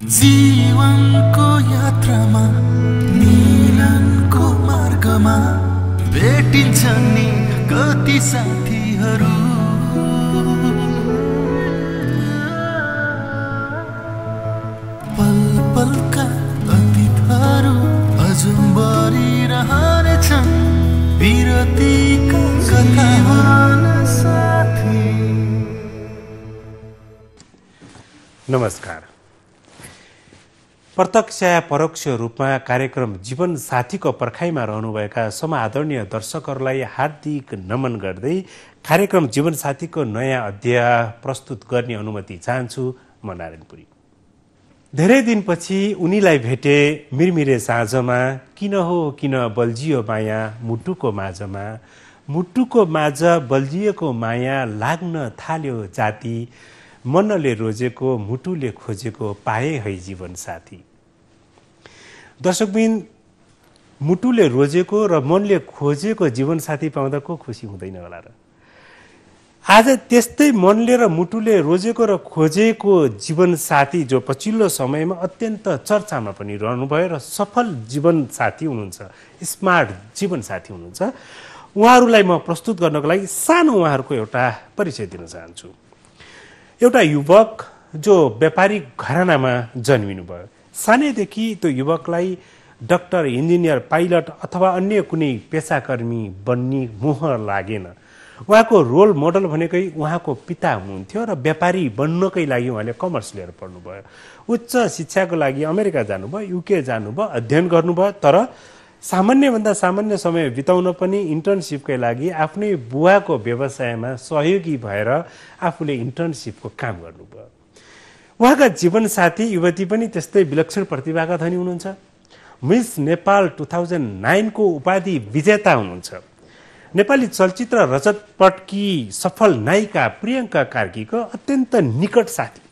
जीवनको यात्रामा मिलनको मार्गमा भेटिन्छन् नि कति साथीहरू। पल पलका अतीतहरू अजुम्बरी रहनेछन् विरतीका कथाहरू नमस्कार। प्रत्यक्ष परोक्ष रूपमा कार्यक्रम जीवन साथीको पर्खाइमा रहनुभएका समादरणीय दर्शकहरूलाई हार्दिक नमन गर्दै कार्यक्रम जीवन साथीको नयाँ अध्याय प्रस्तुत गर्ने अनुमति चाहन्छु म नारायणपुरी। धेरै दिनपछि उनीलाई भेटे मिरमिरे साँझमा किन हो किन बल्झियो माया मुटुको माझमा? मुटुको माझ बल्झिएको माया लाग्न थाल्यो जाति मनले रोजेको मुटुले खोजेको पाए है जीवन साथी। दर्शकबिन मुटुले रोजेको र मनले खोजेको जीवन साथी पाउँदा को खुसी हुँदैन होला र? आज त्यस्तै मनले र मुटुले रोजेको र खोजेको जीवन साथी जो पछिल्लो समयमा अत्यन्त चर्चामा पनि रहनुभयो र सफल जीवन साथी हुनुहुन्छ स्मार्ट जीवन साथी हुनुहुन्छ उहाँहरूलाई म प्रस्तुत गर्नको लागि सानो उहाँहरूको एउटा परिचय दिन चाहन्छु। एउटा युवक जो व्यापारिक घरानामा जन्मिनु भयो सानैदेखि त्यो युवकलाई डाक्टर इन्जिनियर पाइलट अथवा अन्य कुनै पेसाकर्मी बन्ने मोह लागेन। उहाँको रोल मोडल भनेकै उहाँको पिता हुनुहुन्थ्यो र व्यापारी बन्नकै लागि उहाँले कमर्स लिएर पढ्नुभयो। उच्च शिक्षाको लागि अमेरिका जानुभयो युके जानुभयो अध्ययन गर्नुभयो तर सामान्यभन्दा सामान्य समय बिताउन पनि इन्टर्नसिपकै लागि आफ्नै बुवाको व्यवसायमा सहयोगी भएर आफूले इन्टर्नसिपको काम गर्नुभयो। उहाँका जीवनसाथी युवती पनि त्यस्तै विलक्षण प्रतिभाका धनी हुनुहुन्छ। मिस नेपाल टु थाउजन्ड नाइनको उपाधि विजेता हुनुहुन्छ। नेपाली चलचित्र रजत पटकी सफल नायिका प्रियङ्का कार्कीको अत्यन्त निकट साथी।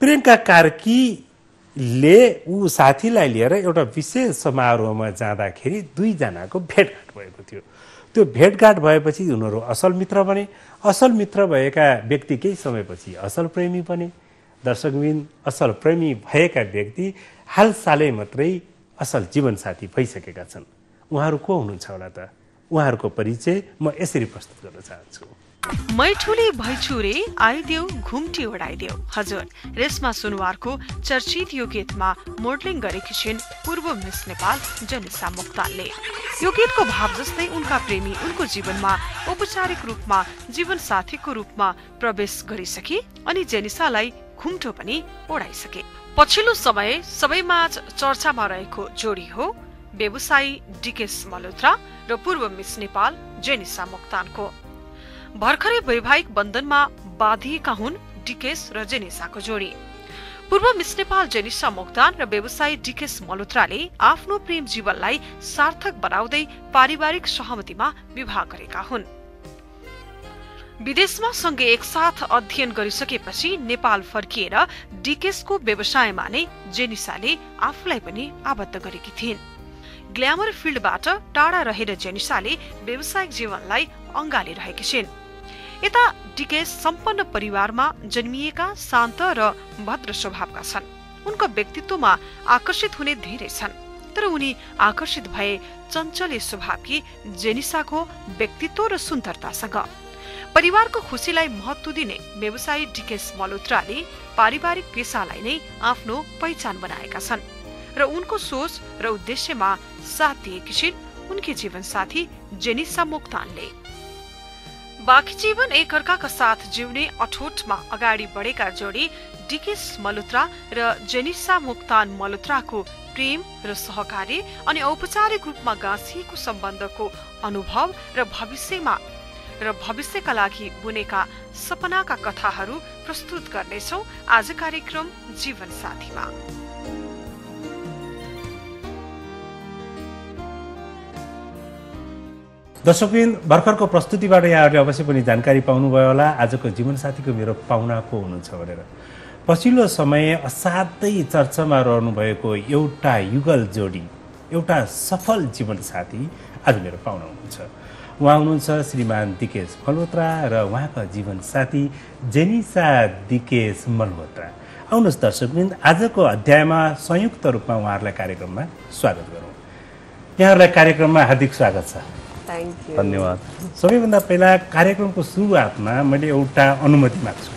प्रियङ्का कार्कीले ऊ साथीलाई लिएर एउटा विशेष समारोहमा जाँदाखेरि दुईजनाको भेटघाट भएको थियो। त्यो भेटघाट भएपछि उनीहरू असल मित्र बने। असल मित्र भएका व्यक्ति केही समयपछि असल प्रेमी बने। दर्शकबिन असल प्रेमी भएका व्यक्ति हालसालै मात्रै असल जीवनसाथी भइसकेका छन्। उहाँहरू को हुनुहुन्छ होला त? उहाँहरूको परिचय म यसरी प्रस्तुत गर्न चाहन्छु। मैठुली भैचुरे आइदेऊ घुम्टी ओढाइदेऊ हजुर रेशमा सुनवारको चर्चित यो गीतमा मोडलिङ गरेकी छिन् पूर्व मिस नेपाल जनिसा मुक्तानले। यो गीतको भाव जस्तै उनका प्रेमी उनको जीवनमा औपचारिक रूपमा जीवन साथीको रूपमा प्रवेश गरिसके अनि जेनिसालाई घुम्टो पनि ओढाइसके। पछिल्लो समय सबैमाझ चर्चामा रहेको जोडी हो व्यवसायी डिकेस मल्होत्रा र पूर्व मिस नेपाल जेनिसा मोक्तानको। भर्खरै वैवाहिक बन्धनमा बाधिएका हुन् डिकेस र जेनिसाको जोडी। पूर्व मिस नेपाल जेनिसा मोक्तान र व्यवसायी डिकेस मल्होत्राले आफ्नो प्रेम जीवनलाई सार्थक बनाउँदै पारिवारिक सहमतिमा विवाह गरेका हुन्। विदेशमा सँगै एकसाथ अध्ययन गरिसकेपछि नेपाल फर्किएर डिकेसको व्यवसायमा नै जेनिसाले आफूलाई पनि आबद्ध गरेकी थिइन्। ग्ल्यामर फिल्डबाट टाढा रहेर जेनिसाले व्यावसायिक जीवनलाई अँगालिरहेकी छिन्। यता डिकेस सम्पन्न परिवारमा जन्मिएका शान्त र भद्र स्वभावका छन्। उनको व्यक्तित्वमा आकर्षित हुने धेरै छन् तर उनी आकर्षित भए चञ्चले स्वभावकी जेनिसाको व्यक्तित्व र सुन्दरतासँग परिवारको खुसीलाई महत्व दिने व्यवसायी डिकेस मल्होत्राले पारिवारिक पेसालाई नै आफ्नो पहिचान बनाएका छन् र उनको सोच र उद्देश्यमा साथ दिएकी छिन् उनकी जीवन साथी जेनिसा मोक्तानले। बाँकी जीवन एकअर्काका साथ जिउने अठोटमा अगाडि बढेका जोडी डिकेस मल्होत्रा र जेनिसा मोक्तान मल्होत्राको प्रेम र सहकार्य अनि औपचारिक रूपमा गाँसिएको सम्बन्धको अनुभव र भविष्यमा र भविष्यका लागि बुनेका सपनाका कथाहरू प्रस्तुत गर्नेछौ आज कार्यक्रम जीवन साथीमा। दर्शकबिन भर्खरको प्रस्तुतिबाट यहाँहरूले अवश्य पनि जानकारी पाउनुभयो होला। आजको जीवनसाथीको मेरो पाहुना को हुनुहुन्छ भनेर। पछिल्लो समय असाध्यै चर्चामा रहनुभएको एउटा युगल जोडी एउटा सफल जीवनसाथी आज मेरो पाहुना हुनुहुन्छ। उहाँ हुनुहुन्छ श्रीमान दिकेश मल्होत्रा र उहाँका जीवनसाथी जेनिसा दिकेश मल्होत्रा। आउनुहोस् दर्शकवृन्द आजको अध्यायमा संयुक्त रूपमा उहाँहरूलाई कार्यक्रममा स्वागत गरौँ। यहाँहरूलाई कार्यक्रममा हार्दिक स्वागत छ। धन्यवाद। सबैभन्दा पहिला कार्यक्रमको सुरुवातमा मैले एउटा अनुमति माग्छु।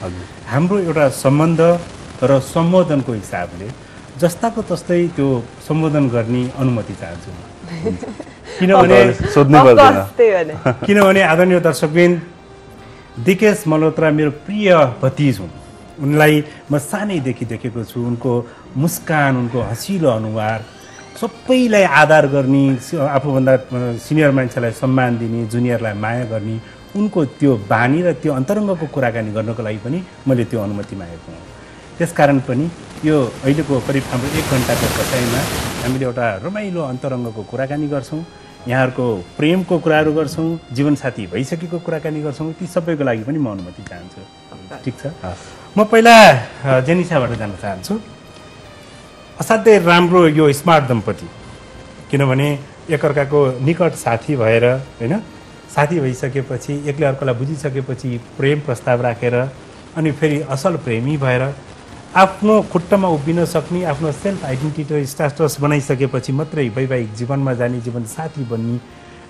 हजुर। हाम्रो एउटा सम्बन्ध र सम्बोधनको हिसाबले जस्ताको तस्तै त्यो सम्बोधन गर्ने अनुमति चाहन्छु म। किनभने सोध्नै पर्दैन किनभने आदरणीय दर्शकबिन दिकेश मल्होत्रा मेरो प्रिय भतिज हुन्। उनलाई म सानैदेखि देखेको छु। उनको मुस्कान उनको हँसिलो अनुहार सबैलाई आदर गर्ने आफूभन्दा सिनियर मान्छेलाई सम्मान दिने जुनियरलाई माया गर्ने उनको त्यो बानी र त्यो अन्तरङ्गको कुराकानी गर्नको लागि पनि मैले त्यो अनुमति मागेको हुँ। त्यसकारण पनि यो अहिलेको करिब हाम्रो एक घन्टाको बसाइमा हामीले एउटा रमाइलो अन्तरङ्गको कुराकानी गर्छौँ। यहाँहरूको प्रेमको कुराहरू गर्छौँ जीवनसाथी भइसकेको कुराकानी गर्छौँ। ती सबैको लागि पनि म अनुमति चाहन्छु। ठिक छ? म पहिला जेनिसाबाट जान चाहन्छु। असाध्यै राम्रो यो स्मार्ट दम्पति। किनभने एकअर्काको निकट साथी भएर होइन साथी भइसकेपछि एकले अर्कोलाई बुझिसकेपछि प्रेम प्रस्ताव राखेर अनि फेरि असल प्रेमी भएर आफ्नो खुट्टामा उभिन सक्ने आफ्नो सेल्फ आइडेन्टिटी र स्टाटस बनाइसकेपछि मात्रै वैवाहिक जीवनमा जाने जीवन साथी बन्ने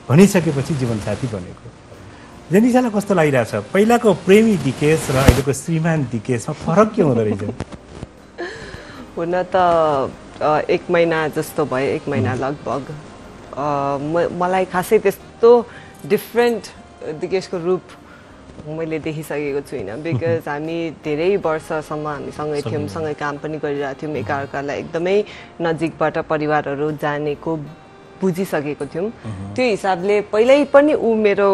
भनिसकेपछि जीवनसाथी बनेको। जेनिसालाई कस्तो लागिरहेछ? पहिलाको प्रेमी दिकेश र अहिलेको श्रीमान दिकेशमा फरक के हुँदो रहेछ? हुन त एक महिना जस्तो भयो एक महिना लगभग। म- मलाई खासै त्यस्तो डिफ्रेन्ट दिगेशको रूप मैले देखिसकेको छुइनँ। बिकज हामी धेरै वर्षसम्म हामी सँगै थियौँ सँगै काम पनि गरिरहेको थियौँ एकअर्कालाई एकदमै नजिकबाट परिवारहरू जानेको बुझिसकेको थियौँ। त्यो हिसाबले पहिल्यै पनि ऊ मेरो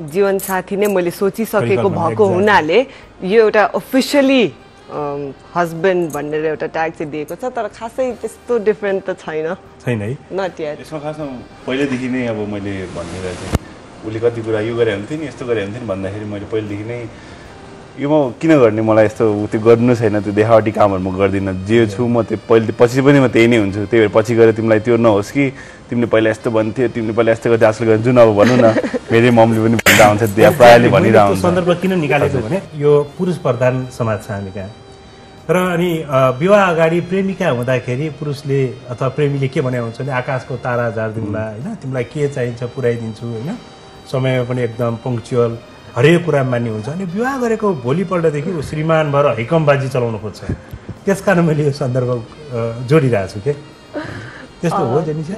जीवनसाथी नै मैले सोचिसकेको भएको. हुनाले यो एउटा अफिसियली हस्बेन्ड भनेर एउटा ट्याग चाहिँ दिएको छ तर खासै त्यस्तो डिफ्रेन्ट त छैन। छैन है? नट यसमा खासमा पहिल्यैदेखि नै अब मैले भनिरहेको थिएँ। उसले कति कुरा यो गरे हुन्थ्यो नि यस्तो गरे हुन्थ्यो नि भन्दाखेरि मैले पहिलेदेखि नै यो म किन गर्ने मलाई यस्तो त्यो गर्नु छैन त्यो देखावटी कामहरू म गर्दिनँ। जे छु म त्यो पहिले पछि पनि म त्यही नै हुन्छु। त्यही भएर पछि गएर तिमीलाई त्यो नहोस् कि तिमीले पहिला यस्तो भन्थ्यो तिमीले पहिला यस्तो गर्थ्यो आजकल गर्नु जुन अब भनौँ न मेरै मम्मीले पनि भन्दा हुन्छ त्यहाँ प्रायःले भनिरहन्छ। त्यो सन्दर्भ किन निकालेको भने यो पुरुष प्रधान समाज छ हामी कहाँ र अनि विवाह अगाडि प्रेमिका हुँदाखेरि पुरुषले अथवा प्रेमीले के भने हुन्छ भने आकाशको तारा झारिदिउँला होइन? तिमीलाई के चाहिन्छ पुऱ्याइदिन्छु होइन? समयमा पनि एकदम पङ्क्चुअल हरेक कुरा मान्ने हुन्छ। अनि विवाह गरेको भोलिपल्टदेखि ऊ श्रीमान भएर हैकमबाजी चलाउनु खोज्छ। त्यस कारण मैले यो सन्दर्भ जोडिरहेको छु के? त्यस्तो हो जेनिसा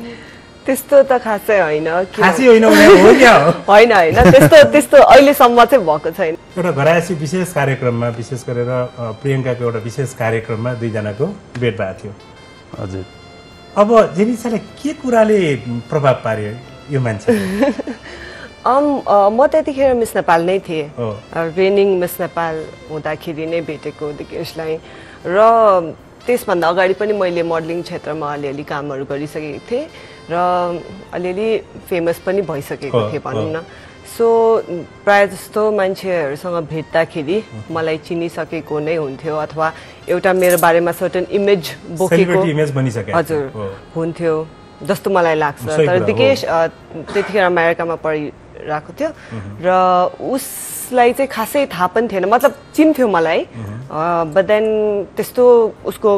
त्यस्तो त खासै होइन खासै होइन होइन होइन त्यस्तो त्यस्तो अहिलेसम्म चाहिँ भएको छैन। एउटा घरायसी विशेष कार्यक्रममा विशेष गरेर प्रियङ्काको एउटा विशेष कार्यक्रममा दुईजनाको भेट भएको थियो। हजुर। अब जेनिसालाई के कुराले प्रभाव पार्यो यो मान्छे म त्यतिखेर मिस नेपाल नै थिएँ रेनिङ मिस नेपाल हुँदाखेरि नै भेटेको दिकेशलाई र त्यसभन्दा अगाडि पनि मैले मोडलिङ क्षेत्रमा अलिअलि कामहरू गरिसकेको थिएँ र अलिअलि फेमस पनि भइसकेको हो, थिएँ भनौँ हो। न। सो प्रायः जस्तो मान्छेहरूसँग भेट्दाखेरि मलाई चिनिसकेको नै हुन्थ्यो अथवा एउटा मेरो बारेमा सर्टन इमेज बोकेको हजुर हो। हुन्थ्यो जस्तो मलाई लाग्छ। तर। दिकेश त्यतिखेर अमेरिकामा पढिरहेको थियो। र उसलाई चाहिँ खासै थाहा पनि थिएन। मतलब चिन्थ्यो मलाई। बट देन त्यस्तो उसको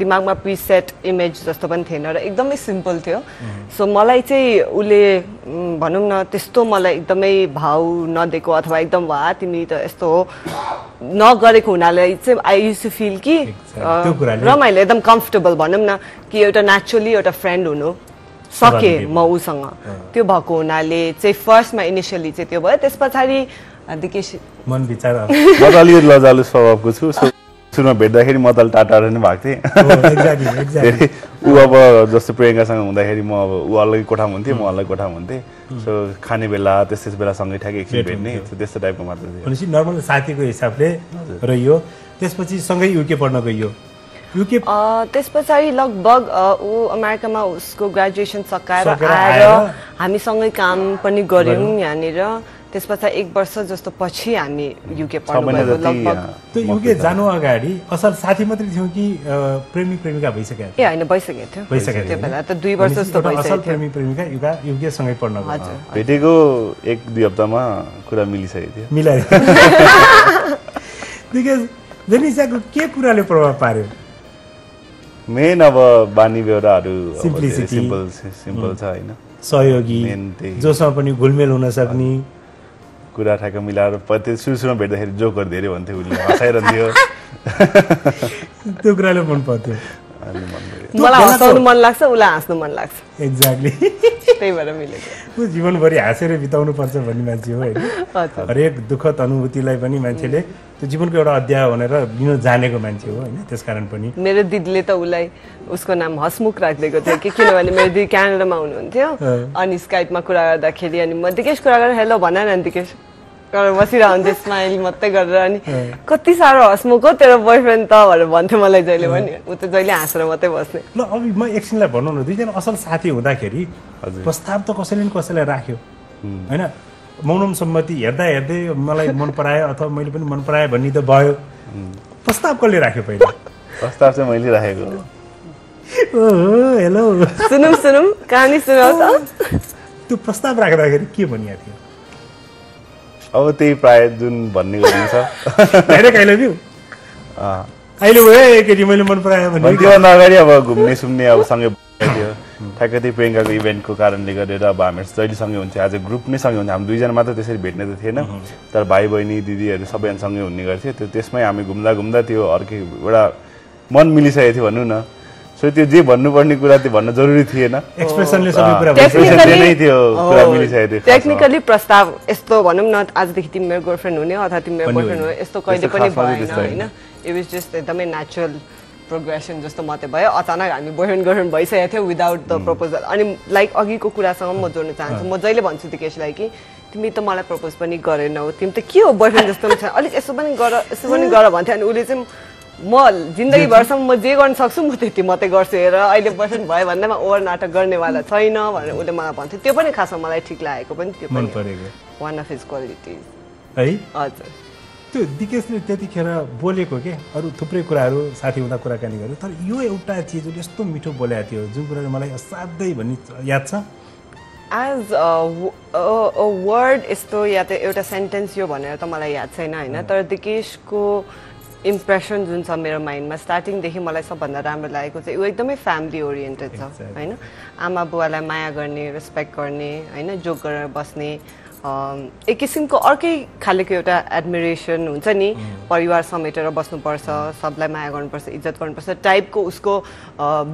दिमागमा प्रिसेट इमेज जस्तो पनि थिएन र एकदमै सिम्पल थियो। सो मलाई चाहिँ उसले भनौँ न त्यस्तो मलाई एकदमै भाउ नदिएको अथवा एकदम वा तिमी त यस्तो हो। नगरेको हुनाले चाहिँ आई युज टु फिल कि रमाइलो एकदम कम्फर्टेबल भनौँ न कि एउटा नेचुरली एउटा फ्रेन्ड हुनु। सके। म उसँग। त्यो भएको हुनाले चाहिँ फर्स्टमा इनिसियली चाहिँ त्यो भयो त्यस पछाडि दिकेश मन विचार अब- म त अलिकति लजालु स्वभावको छु। सो सुरुमा भेट्दाखेरि म त अलि टाढा टाढा नै भएको थिएँ ऊ अब जस्तो प्रियङ्कासँग हुँदाखेरि म अब ऊ अलग्गै कोठामा हुन्थेँ म अलग्गै कोठामा हुन्थेँ। सो खाने बेला त्यस त्यस बेला सँगै ठ्याक्कै एकछिन भेट भेट्ने त्यस्तो टाइपको मात्र थियो। भनेपछि नर्मल साथीको हिसाबले रह्यो त्यसपछि सँगै युके पढ्न गइयो युके त्यस पछाडि लगभग ऊ अमेरिकामा उसको ग्रेजुएसन सकाएर आएर हामीसँगै काम पनि गऱ्यौँ यहाँनिर। त्यस पछाडि एक वर्ष जस्तो पछि हामी युके त्यो युके जानु अगाडि असल साथी मात्रै थियौँ कि प्रेमी प्रेमिका भइसक्यो ए होइन भइसकेको थियो। भइसकेको त्यो थियो बेला? त दुई वर्ष जस्तो असल भइसकेको थियो। प्रेमी प्रेमिका युगा युकेसँगै पढ्न भेटेको एक दुई हप्तामा कुरा मिलिसकेको थियो। मिलाएर बिकज जेनिसाको के कुराले प्रभाव पार्यो? मेन अब बानी बेहोराहरू. सिम्पल सिम्पल छ होइन। सहयोगी। जोसँग पनि घुलमेल हुन सक्ने। कुरा ठ्याक्क मिलाएर त्यो सुरु सुरुमा भेट्दाखेरि जोकर धेरै भन्थ्यो उसले हँसाइरहन्थ्यो। त्यो कुराले मन पर्थ्यो। मलाई हँसाउनु मन लाग्छ उसलाई हाँस्नु मन लाग्छ एक्ज्याक्टली त्यही भएर मिलेको ऊ जीवनभरि हाँसेर बिताउनु पर्छ भन्ने मान्छे हो होइन हरेक दुःखद अनुभूतिलाई पनि मान्छेले त्यो जीवनको एउटा अध्याय भनेर लिन जानेको मान्छे हो होइन त्यसकारण पनि मेरो दिदीले त उसलाई उसको नाम हसमुख राखिदिएको थियो कि किनभने मेरो दिदी क्यानाडामा हुनुहुन्थ्यो। अनि स्काइपमा कुरा गर्दाखेरि अनि म दिकेश कुरा गरेर हेलो भन न दिकेश गरेर बसिरहन्थ्यो स्माइल मात्रै गरेर अनि। कति साह्रो हसमुख हो तेरो बोयफ्रेन्ड त भनेर भन्थ्यो मलाई जहिले पनि ऊ त जहिले हाँसेर मात्रै बस्ने ल अब म एकछिनलाई भनौँ न दुईजना असल साथी हुँदाखेरि। प्रस्ताव त कसैले नि कसैलाई राख्यो। होइन? मौनम सम्मति हेर्दा हेर्दै मलाई मन परायो अथवा मैले पनि मन पराएँ भन्ने त भयो। प्रस्ताव कसले राख्यो पहिला? प्रस्ताव चाहिँ मैले राखेको ओहो हेलो सुनौँ सुनौँ कहानी सुनाउँछ त्यो प्रस्ताव राख्दाखेरि के भनिएको थियो? अब त्यही प्रायः जुन भन्ने गरिन्छ। अहिले केटी मैले मन पराएँ भने। त्योभन्दा अगाडि अब घुम्ने सुम्ने अब सँगै थियो ठ्याक्कै त्यही प्रियङ्काको इभेन्टको कारणले गरेर अब हामीहरू जहिले सँगै हुन्थ्यो आज ग्रुप नै सँगै हुन्थ्यो। हामी दुईजना मात्र त्यसरी भेट्ने त थिएन। तर भाइ बहिनी दिदीहरू सबैजना सँगै हुने गर्थ्यो। त्यो त्यसमै हामी घुम्दा घुम्दा त्यो अर्कै एउटा मन मिलिसकेको थियो भनौँ न। सो त्यो जे भन्नुपर्ने कुरा त्यो भन्न जरुरी थिएन। एक्सप्रेसनले त्यो। टेक्निकली प्रस्ताव यस्तो भनौँ न आजदेखि तिमी मेरो गर्लफ्रेन्ड हुने अथवा तिमी मेरो बोयफ्रेन्ड। हुने यस्तो कहिले पनि भएन होइन। इट वाज जस्ट एकदमै नेचुरल प्रोग्रेसन जस्तो मात्रै भयो। अचानक हामी बोयफ्रेन्ड गर्लफ्रेन्ड भइसकेको थियो विदाउट द प्रपोजल अनि लाइक अघिको कुरासँग म जोड्न चाहन्छु। म जहिले भन्छु दिकेशलाई कि तिमी त मलाई प्रपोज पनि गरेनौ। तिमी त के हो बोयफ्रेन्ड जस्तो पनि छ। अलिक यसो पनि गर यसो पनि गर भन्थ्यो। अनि उसले चाहिँ म जिन्दगीभरसम्म म जे गर्न सक्छु म त्यति मात्रै गर्छु हेर। अहिले बोयफ्रेन्ड भयो भन्दैमा ओभर नाटक गर्नेवाला छैन भनेर उसले मलाई भन्थ्यो। त्यो पनि खासमा मलाई ठिक लागेको पनि त्यो मन परेको वान अफ हिज क्वालिटिज है? हजुर। त्यो दिकेशले त्यतिखेर बोलेको के? अरू थुप्रै कुराहरू साथी हुँदा कुराकानी गर्यो। तर यो एउटा चिज उसले यस्तो मिठो बोलेको थियो जुन कुराले मलाई असाध्यै भन्ने याद छ? एज अ वर्ड यस्तो या त एउटा सेन्टेन्स यो भनेर त मलाई याद छैन होइन? तर दिकेशको इम्प्रेसन जुन छ मेरो माइन्डमा स्टार्टिङदेखि मलाई सबभन्दा राम्रो लागेको चाहिँ ऊ एकदमै फ्यामिली ओरिएन्टेड छ. होइन आमा बुवालाई माया गर्ने रेस्पेक्ट गर्ने होइन जोक गरेर बस्ने एक किसिमको अर्कै खालेको एउटा एडमिरेसन हुन्छ नि। परिवार समेटेर बस्नुपर्छ सबलाई माया गर्नुपर्छ इज्जत गर्नुपर्छ टाइपको उसको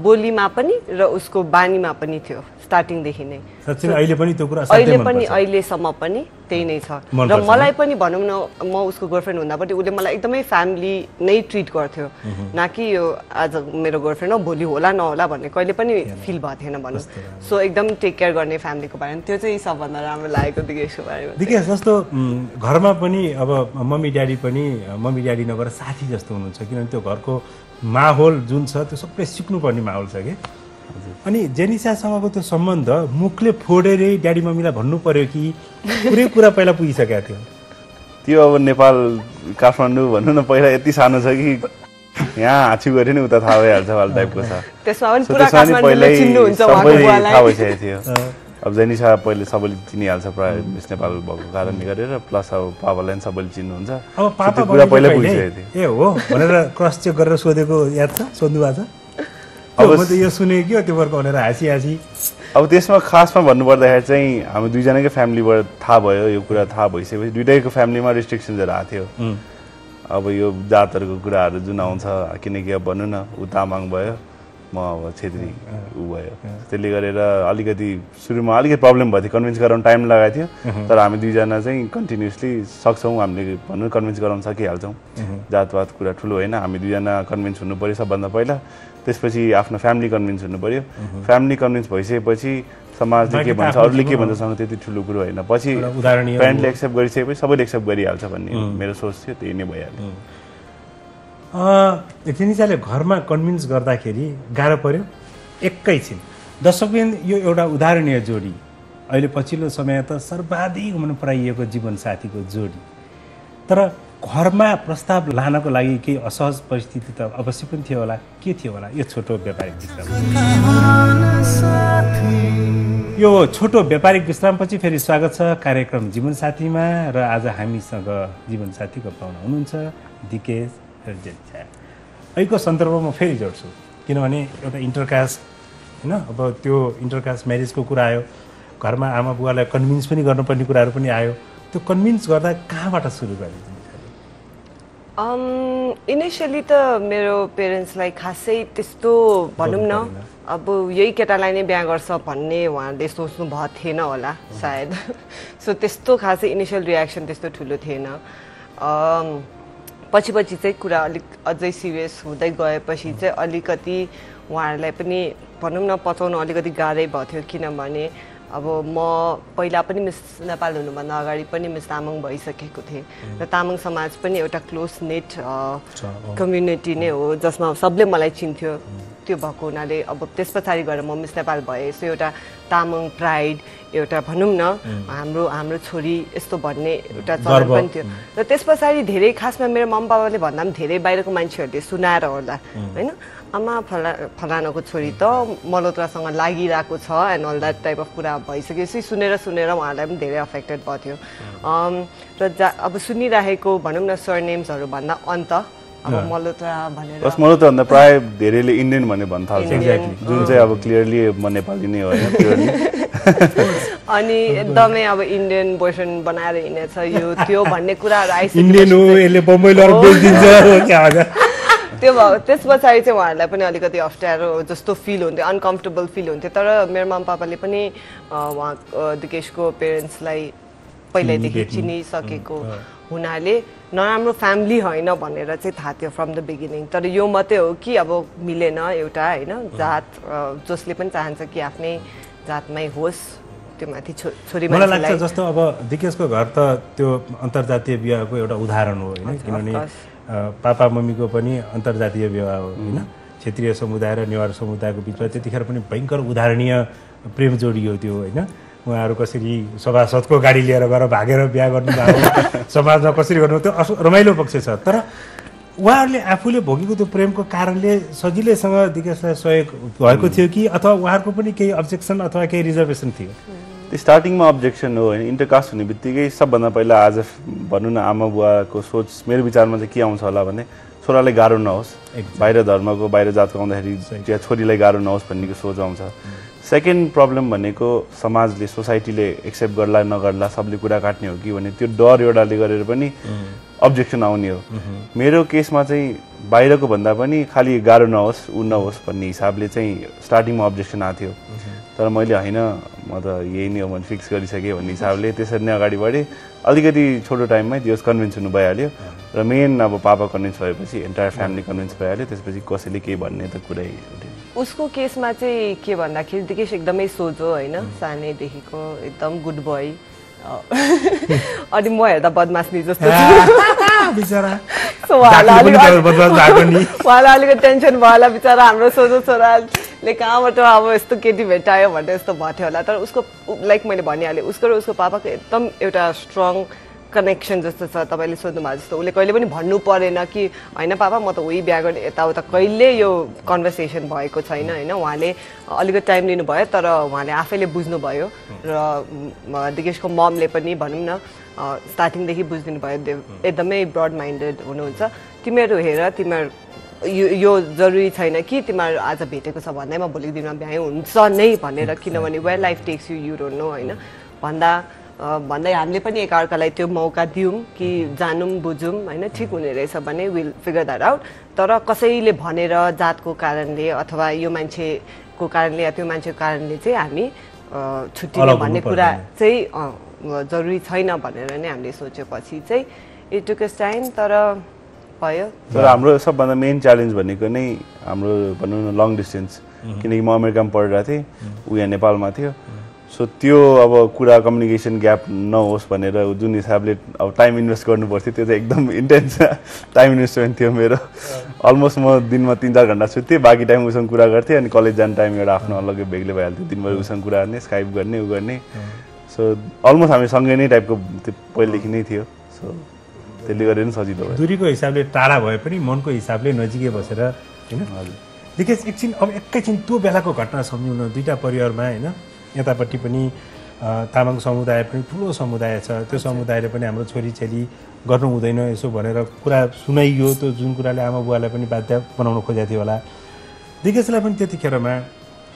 बोलीमा पनि र उसको बानीमा पनि थियो स्टार्टिङदेखि नै। अहिले पनि त्यो कुरा अहिले पनि। अहिलेसम्म पनि त्यही नै छ। र मलाई पनि भनौँ न म उसको गर्लफ्रेन्ड हुँदा पनि उसले मलाई एकदमै फ्यामिली नै ट्रिट गर्थ्यो। न कि यो आज मेरो गर्लफ्रेन्ड हो भोलि होला नहोला भन्ने कहिले पनि फिल भएको थिएन भनौँ। सो एकदम टेक केयर गर्ने फ्यामिलीको बारेमा त्यो चाहिँ सबभन्दा राम्रो लागेको बारेमा देखिए जस्तो घरमा पनि अब मम्मी ड्याडी पनि मम्मी ड्याडी नभएर साथी जस्तो हुनुहुन्छ किनभने त्यो घरको माहौल जुन छ त्यो सबै सिक्नुपर्ने माहौल छ कि? अनि जेनिसासँगको त्यो सम्बन्ध मुखले फोडेरै ड्याडी मम्मीलाई भन्नु पर्यो कि पुरै कुरा पहिला पुगिसकेको थियो। त्यो अब नेपाल काठमाडौँ भनौँ न पहिला यति सानो छ कि यहाँ हाँछु गऱ्यो नि उता थाहा भइहाल्छ वाल टाइपको छ। त्यसमा पनि पहिल्यै सबै थाहा बुवालाई। भइसकेको थियो। अब जेनिसा पहिले सबैले चिनिहाल्छ प्रायः मिस नेपाल भएको कारणले गरेर प्लस अब पापालाई पनि सबैले चिन्नुहुन्छ। अब पापा कुरा पहिला? पुगिसकेको ए हो भनेर क्रस चेक गरेर सोधेको याद छ सोध्नु भएको छ? अब त यो सुनेको कि त्यो वर्क भनेर हाँसी हाँसी। अब त्यसमा खासमा भन्नुपर्दाखेरि चाहिँ हामी दुईजनाकै फ्यामिलीबाट थाहा भयो यो कुरा थाहा भइसकेपछि दुइटैको फ्यामिलीमा रिस्ट्रिक्सन्सहरू आएको थियो। अब यो जातहरूको कुराहरू जुन आउँछ किनकि अब भनौँ न ऊ तामाङ भयो। म अब छेत्री ऊ भयो। त्यसले गरेर अलिकति सुरुमा अलिकति प्रब्लम भएको थियो कन्भिन्स गराउनु टाइम लगाएको थियो। तर हामी दुईजना चाहिँ कन्टिन्युसली सक्छौँ हामीले भनौँ कन्भिन्स गराउन सकिहाल्छौँ। जातवात कुरा ठुलो होइन हामी दुईजना कन्भिन्स हुनु पऱ्यो सबभन्दा पहिला। त्यसपछि आफ्नो फ्यामिली कन्भिन्स हुनु पऱ्यो फ्यामिली कन्भिन्स भइसकेपछि समाजले के भन्छ अरूले के जीवन भन्छसँग त्यति ठुलो कुरो होइन। पछि प्यारेन्टले एक्सेप्ट गरिसकेपछि सबैले एक्सेप्ट गरिहाल्छ भन्ने मेरो सोच थियो त्यही नै भइहाल्यो। जेनिसाले घरमा कन्भिन्स गर्दाखेरि गाह्रो पर्यो। एकैछिन दर्शकबिन यो एउटा उदाहरणीय जोडी। अहिले पछिल्लो समय त सर्वाधिक मन पराइएको जीवनसाथीको जोडी। तर घरमा प्रस्ताव लानको लागि केही असहज परिस्थिति त अवश्य पनि थियो होला। के थियो होला? यो छोटो व्यापारिक विश्राम यो छोटो व्यापारिक विश्रामपछि फेरि स्वागत छ कार्यक्रम जीवनसाथीमा र आज हामीसँग जीवनसाथीको पाहुना हुनुहुन्छ दिकेश छाया अहिलेको सन्दर्भमा फेरि जोड्छु। किनभने एउटा इन्टरकास्ट होइन अब त्यो इन्टरकास्ट म्यारेजको कुरा आयो घरमा आमा बुवालाई कन्भिन्स पनि गर्नुपर्ने कुराहरू पनि आयो। त्यो कन्भिन्स गर्दा कहाँबाट सुरु गरेँ इनिसियली त मेरो पेरेन्ट्सलाई खासै त्यस्तो भनौँ न। अब यही केटालाई नै बिहा गर्छ भन्ने उहाँहरूले सोच्नु भएको थिएन होला सायद। सो त्यस्तो खासै इनिसियल रियाक्सन त्यस्तो ठुलो थिएन। पछि पछि चाहिँ कुरा अलिक अझै सिरियस हुँदै गएपछि चाहिँ अलिकति उहाँहरूलाई पनि भनौँ न पचाउनु अलिकति गाह्रै भएको थियो किनभने अब म पहिला पनि मिस नेपाल हुनुभन्दा अगाडि पनि मिस तामाङ भइसकेको थिएँ। र तामाङ समाज पनि एउटा क्लोज नेट कम्युनिटी नै हो जसमा सबले मलाई चिन्थ्यो। त्यो भएको हुनाले अब त्यस पछाडि गएर म मिस नेपाल भएँ। सो एउटा तामाङ प्राइड एउटा भनौँ न हाम्रो हाम्रो छोरी यस्तो भन्ने एउटा चलन। पनि थियो। र त्यस पछाडि धेरै खासमा मेरो मम बाबाले भन्दा पनि धेरै बाहिरको मान्छेहरूले सुनाएर होला होइन? आमा फला फलानाको छोरी त मल्होत्रासँग लागिरहेको छ and all that type of कुरा भइसकेपछि सुनेर सुनेर उहाँलाई पनि धेरै अफेक्टेड भएको थियो र जा अब सुनिरहेको भनौँ न सरनेम्सहरू भन्दा अन्त अब मल्होत्रा भनेर प्लस मलाई त भन्दा प्रायः धेरैले इन्डियन भन्ने भन्न थाल्छ Indian, जुन चाहिँ अब क्लियरली म नेपाली नै हो। अनि एकदमै अब इन्डियन बोयफ्रेन्ड बनाएर हिँडेछ यो त्यो भन्ने कुराहरू आइसकेपछि इन्डियन हो यसले बम्बई लगेर हो। बेचिदिन्छ त्यो भयो त्यस पछाडि चाहिँ उहाँहरूलाई पनि अलिकति अप्ठ्यारो जस्तो फिल हुन्थ्यो अनकम्फर्टेबल फिल हुन्थ्यो। तर मेरो मम पापाले पनि अ, उहाँ दिकेशको पेरेन्ट्सलाई पहिल्यैदेखि। चिनिसकेको हुनाले नराम्रो फ्यामिली होइन भनेर चाहिँ थाहा थियो फ्रम द बिगिनिङ तर यो मात्रै हो कि अब मिलेन एउटा होइन जात जसले पनि चाहन्छ कि आफ्नै जातमै होस् त्यो माथि छो छोरी मलाई लाग्छ जस्तो अब दिकेशको घर त त्यो अन्तर्जातीय विवाहको एउटा उदाहरण हो होइन किनभने पापा मम्मीको पनि अन्तर्जातीय विवाह हो होइन क्षेत्रीय समुदाय र नेवार समुदायको बिचमा त्यतिखेर पनि भयङ्कर उदाहरणीय प्रेम जोडियो त्यो होइन। उहाँहरू कसरी सभासदको गाडी लिएर गएर भागेर बिहा गर्नु भएको समाजमा कसरी गर्नु त्यो असु रमाइलो पक्ष छ। तर उहाँहरूले आफूले भोगेको त्यो प्रेमको कारणले सजिलैसँग दिकेशलाई सहयोग भएको थियो कि अथवा उहाँहरूको पनि केही अब्जेक्सन अथवा केही रिजर्भेसन थियो? त्यो स्टार्टिङमा अब्जेक्सन हो होइन इन्टरकास्ट हुने बित्तिकै सबभन्दा पहिला आज भनौँ न आमा बुवाको सोच मेरो विचारमा चाहिँ के आउँछ होला भने छोरालाई गाह्रो नहोस् बाहिर धर्मको बाहिर जातको आउँदाखेरि छोरीलाई गाह्रो नहोस् भन्नेको सोच आउँछ। सेकेन्ड प्रब्लम भनेको समाजले सोसाइटीले एक्सेप्ट गर्ला नगर्ला सबले कुरा काट्ने हो कि भने त्यो डर एउटाले गरेर पनि अब्जेक्सन आउने हो। मेरो केसमा चाहिँ बाहिरको भन्दा पनि खालि गाह्रो नहोस् ऊ नहोस् भन्ने हिसाबले चाहिँ स्टार्टिङमा अब्जेक्सन आएको थियो। तर मैले होइन म त यही नै हो भने फिक्स गरिसकेँ भन्ने हिसाबले त्यसरी नै अगाडि बढेँ। अलिकति छोटो टाइममै त्यो कन्भिन्स हुनु भइहाल्यो। र मेन अब पापा कन्भिन्स भएपछि एन्टायर फ्यामिली कन्भिन्स भइहाल्यो। त्यसपछि कसैले केही भन्ने त कुरै उसको केसमा चाहिँ के भन्दाखेरि दिकेश एकदमै सोझो होइन सानैदेखिको एकदम गुड बोय अनि म हेर्दा बदमास्नी जस्तो उहाँलाई अलिकति टेन्सन भयो होला बिचरा हाम्रो सोझो छोराले कहाँबाट अब यस्तो केटी भेटायो भन्ने यस्तो भएको थियो होला। तर उसको लाइक मैले भनिहालेँ उसको र उसको पापाको एकदम एउटा स्ट्रङ कनेक्सन जस्तो छ तपाईँले सोध्नु भएको जस्तो। उसले कहिले पनि भन्नु परेन कि होइन पापा म त उही बिहा गर्ने यताउता कहिले यो कन्भर्सेसन भएको छैन होइन। उहाँले अलिकति टाइम लिनुभयो तर उहाँले आफैले बुझ्नुभयो। र म, दिकेशको ममले पनि भनौँ न स्टार्टिङदेखि बुझिदिनु भयो एकदमै ब्रड माइन्डेड हुनुहुन्छ। तिमीहरू हेर तिमीहरू यो यो जरुरी छैन कि तिमीहरू आज भेटेको छ भन्दैमा भोलिको दिनमा बिहा हुन्छ नै भनेर। किनभने where life takes you you don't know होइन। भन्दा भन्दै हामीले पनि एकअर्कालाई त्यो मौका दियौँ कि जानौँ बुझौँ होइन ठिक हुने रहेछ भने विल फिगर द्याट आउट तर कसैले भनेर जातको कारणले अथवा यो मान्छेको कारणले या त्यो मान्छेको कारणले चाहिँ हामी छुट्टिने अलग भन्ने कुरा। चाहिँ जरुरी छैन भनेर नै हामीले सोचेपछि चाहिँ इट टुक टाइम तर भयो। तर हाम्रो सबभन्दा मेन च्यालेन्ज भनेको नै हाम्रो भनौँ न लङ डिस्टेन्स किनकि म अमेरिकामा पढिरहेको थिएँ ऊ यहाँ नेपालमा थियो। सो त्यो अब कुरा कम्युनिकेसन ग्याप नहोस् भनेर जुन हिसाबले अब टाइम इन्भेस्ट गर्नु पर्थ्यो त्यो चाहिँ एकदम इन्टेन्स टाइम इन्भेस्टमेन्ट थियो मेरो। अलमोस्ट म दिनमा तिन चार घन्टा सुत्थेँ बाँकी टाइम उसँग कुरा गर्थेँ अनि कलेज जाने टाइम एउटा आफ्नो अलग्गै बेग्लै भइहाल्थ्यो। दिनभरि उसँग कुरा गर्ने स्काइप गर्ने उ गर्ने। सो अलमोस्ट हामी सँगै नै टाइपको त्यो पहिलेदेखि नै थियो। सो त्यसले गरेर नि सजिलो भयो। दूरीको हिसाबले टाढा भए पनि मनको हिसाबले नजिकै बसेर होइन? विकेश एकछिन अब एकैछिन त्यो बेलाको घटना सम्झौँ न दुईवटा परिवारमा होइन? यतापट्टि पनि तामाङ समुदाय पनि ठुलो समुदाय छ। त्यो समुदायले पनि हाम्रो छोरीचेली गर्नु हुँदैन यसो भनेर कुरा सुनाइयो। त्यो जुन कुराले आमा बुवालाई पनि बाध्य बनाउन खोजेको थियो होला। दिगेशलाई पनि त्यतिखेरमा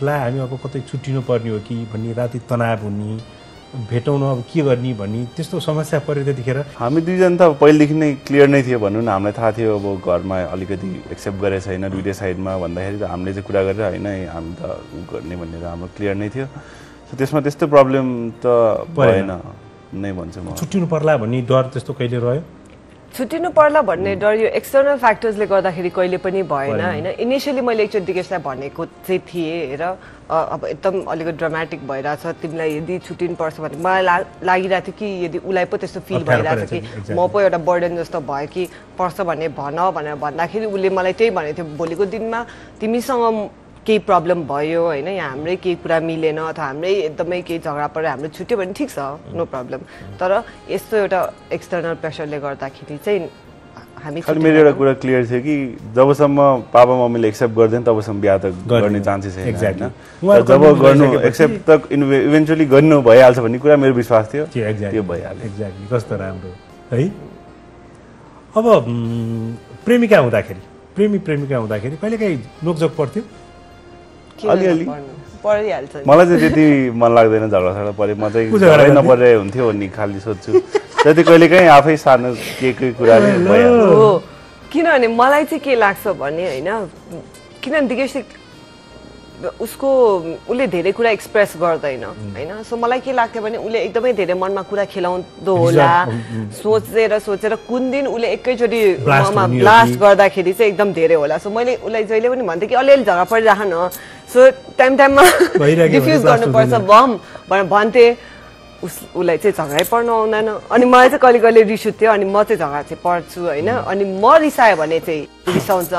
ला हामी अब कतै छुट्टिनु पर्ने हो कि? भन्ने राति तनाव हुने भेटौँ न अब के गर्ने भन्ने त्यस्तो समस्या पऱ्यो त्यतिखेर। हामी दुईजना त अब पहिलेदेखि नै क्लियर नै थियो भनौँ न हामीलाई थाहा थियो अब घरमा अलिकति एक्सेप्ट गरेको छैन दुइटै साइडमा भन्दाखेरि त हामीले चाहिँ कुरा गरेर होइन हामी त गर्ने भनेर हाम्रो क्लियर नै थियो। त्यसमा त्यस्तो प्रब्लम त। भएन। नै भन्छु म। छुट्टिनु पर्ला भन्ने डर त्यस्तो कहिले रह्यो? छुट्टिनु पर्ला भन्ने डर यो एक्सटर्नल फ्याक्टर्सले गर्दाखेरि कहिले पनि भएन। होइन? इनिसियली मैले एकचोटि दिगेशलाई भनेको चाहिँ थिएँ हेर अ, अब एकदम अलिकति ड्रामेटिक भइरहेछ। तिमीलाई यदि छुट्टिनु पर्छ भने मलाई ला लागिरहेको थियो कि यदि उसलाई पो त्यस्तो फिल भइरहेको छ कि, म पो एउटा बर्डन जस्तो भयो कि पर्छ भने भन भनेर भन्दाखेरि उसले मलाई त्यही भनेको थियो। भोलिको दिनमा तिमीसँग केही प्रब्लम भयो होइन या हाम्रै केही कुरा मिलेन अथवा हाम्रै एकदमै केही झगडा परेर हाम्रो छुट्यो भने ठिक छ नो प्रब्लम तर यस्तो एउटा एक्सटर्नल प्रेसरले गर्दाखेरि चाहिँ हामी मेरो एउटा कुरा क्लियर थियो कि जबसम्म पापा मम्मीले एक्सेप्ट गर्दैन तबसम्म बिहा त गर्ने चान्सेस जब गर्नु एक्सेप्ट त इभेन्चुली गर्नु भइहाल्छ भन्ने कुरा मेरो विश्वास थियो। त्यो भइहाल्यो। एक्ज्याक्टली कस्तो राम्रो। है? अब प्रेमिका हुँदाखेरि प्रेमी प्रेमिका हुँदाखेरि कहिलेकाहीँ नोकझोक पर्थ्यो। अलिअलि। परिहाल्छ नि। मलाई चाहिँ त्यति मन लाग्दैन झगडा परे म चाहिँ झगडा? नपरे हुन्थ्यो भन्ने खालि सोध्छु त्यति कहिले काहीँ आफै सानो के के कुराले भइहाल्छ हो किनभने मलाई चाहिँ के लाग्छ भने होइन किनभने दिगेश उसको उसले धेरै कुरा एक्सप्रेस गर्दैन होइन? सो मलाई के लाग्थ्यो भने उसले एकदमै धेरै मनमा कुरा खेलाउँदो होला। सोचेर सोचेर कुन दिन उसले एकैचोटि ब्लास्ट? गर्दाखेरि चाहिँ एकदम धेरै होला। सो मैले उसलाई जहिले पनि भन्थेँ कि अलिअलि झगडा परिरह न सो टाइम टाइममा डिफ्युज गर्नुपर्छ। बम। भनेर भन्थेँ उस उसलाई चाहिँ झगडै पर्न आउँदैन। अनि मलाई चाहिँ कहिले कहिले रिस उठ्थ्यो अनि म चाहिँ झगडा चाहिँ पढ्छु होइन? अनि म रिसायो भने चाहिँ रिसाउँछ।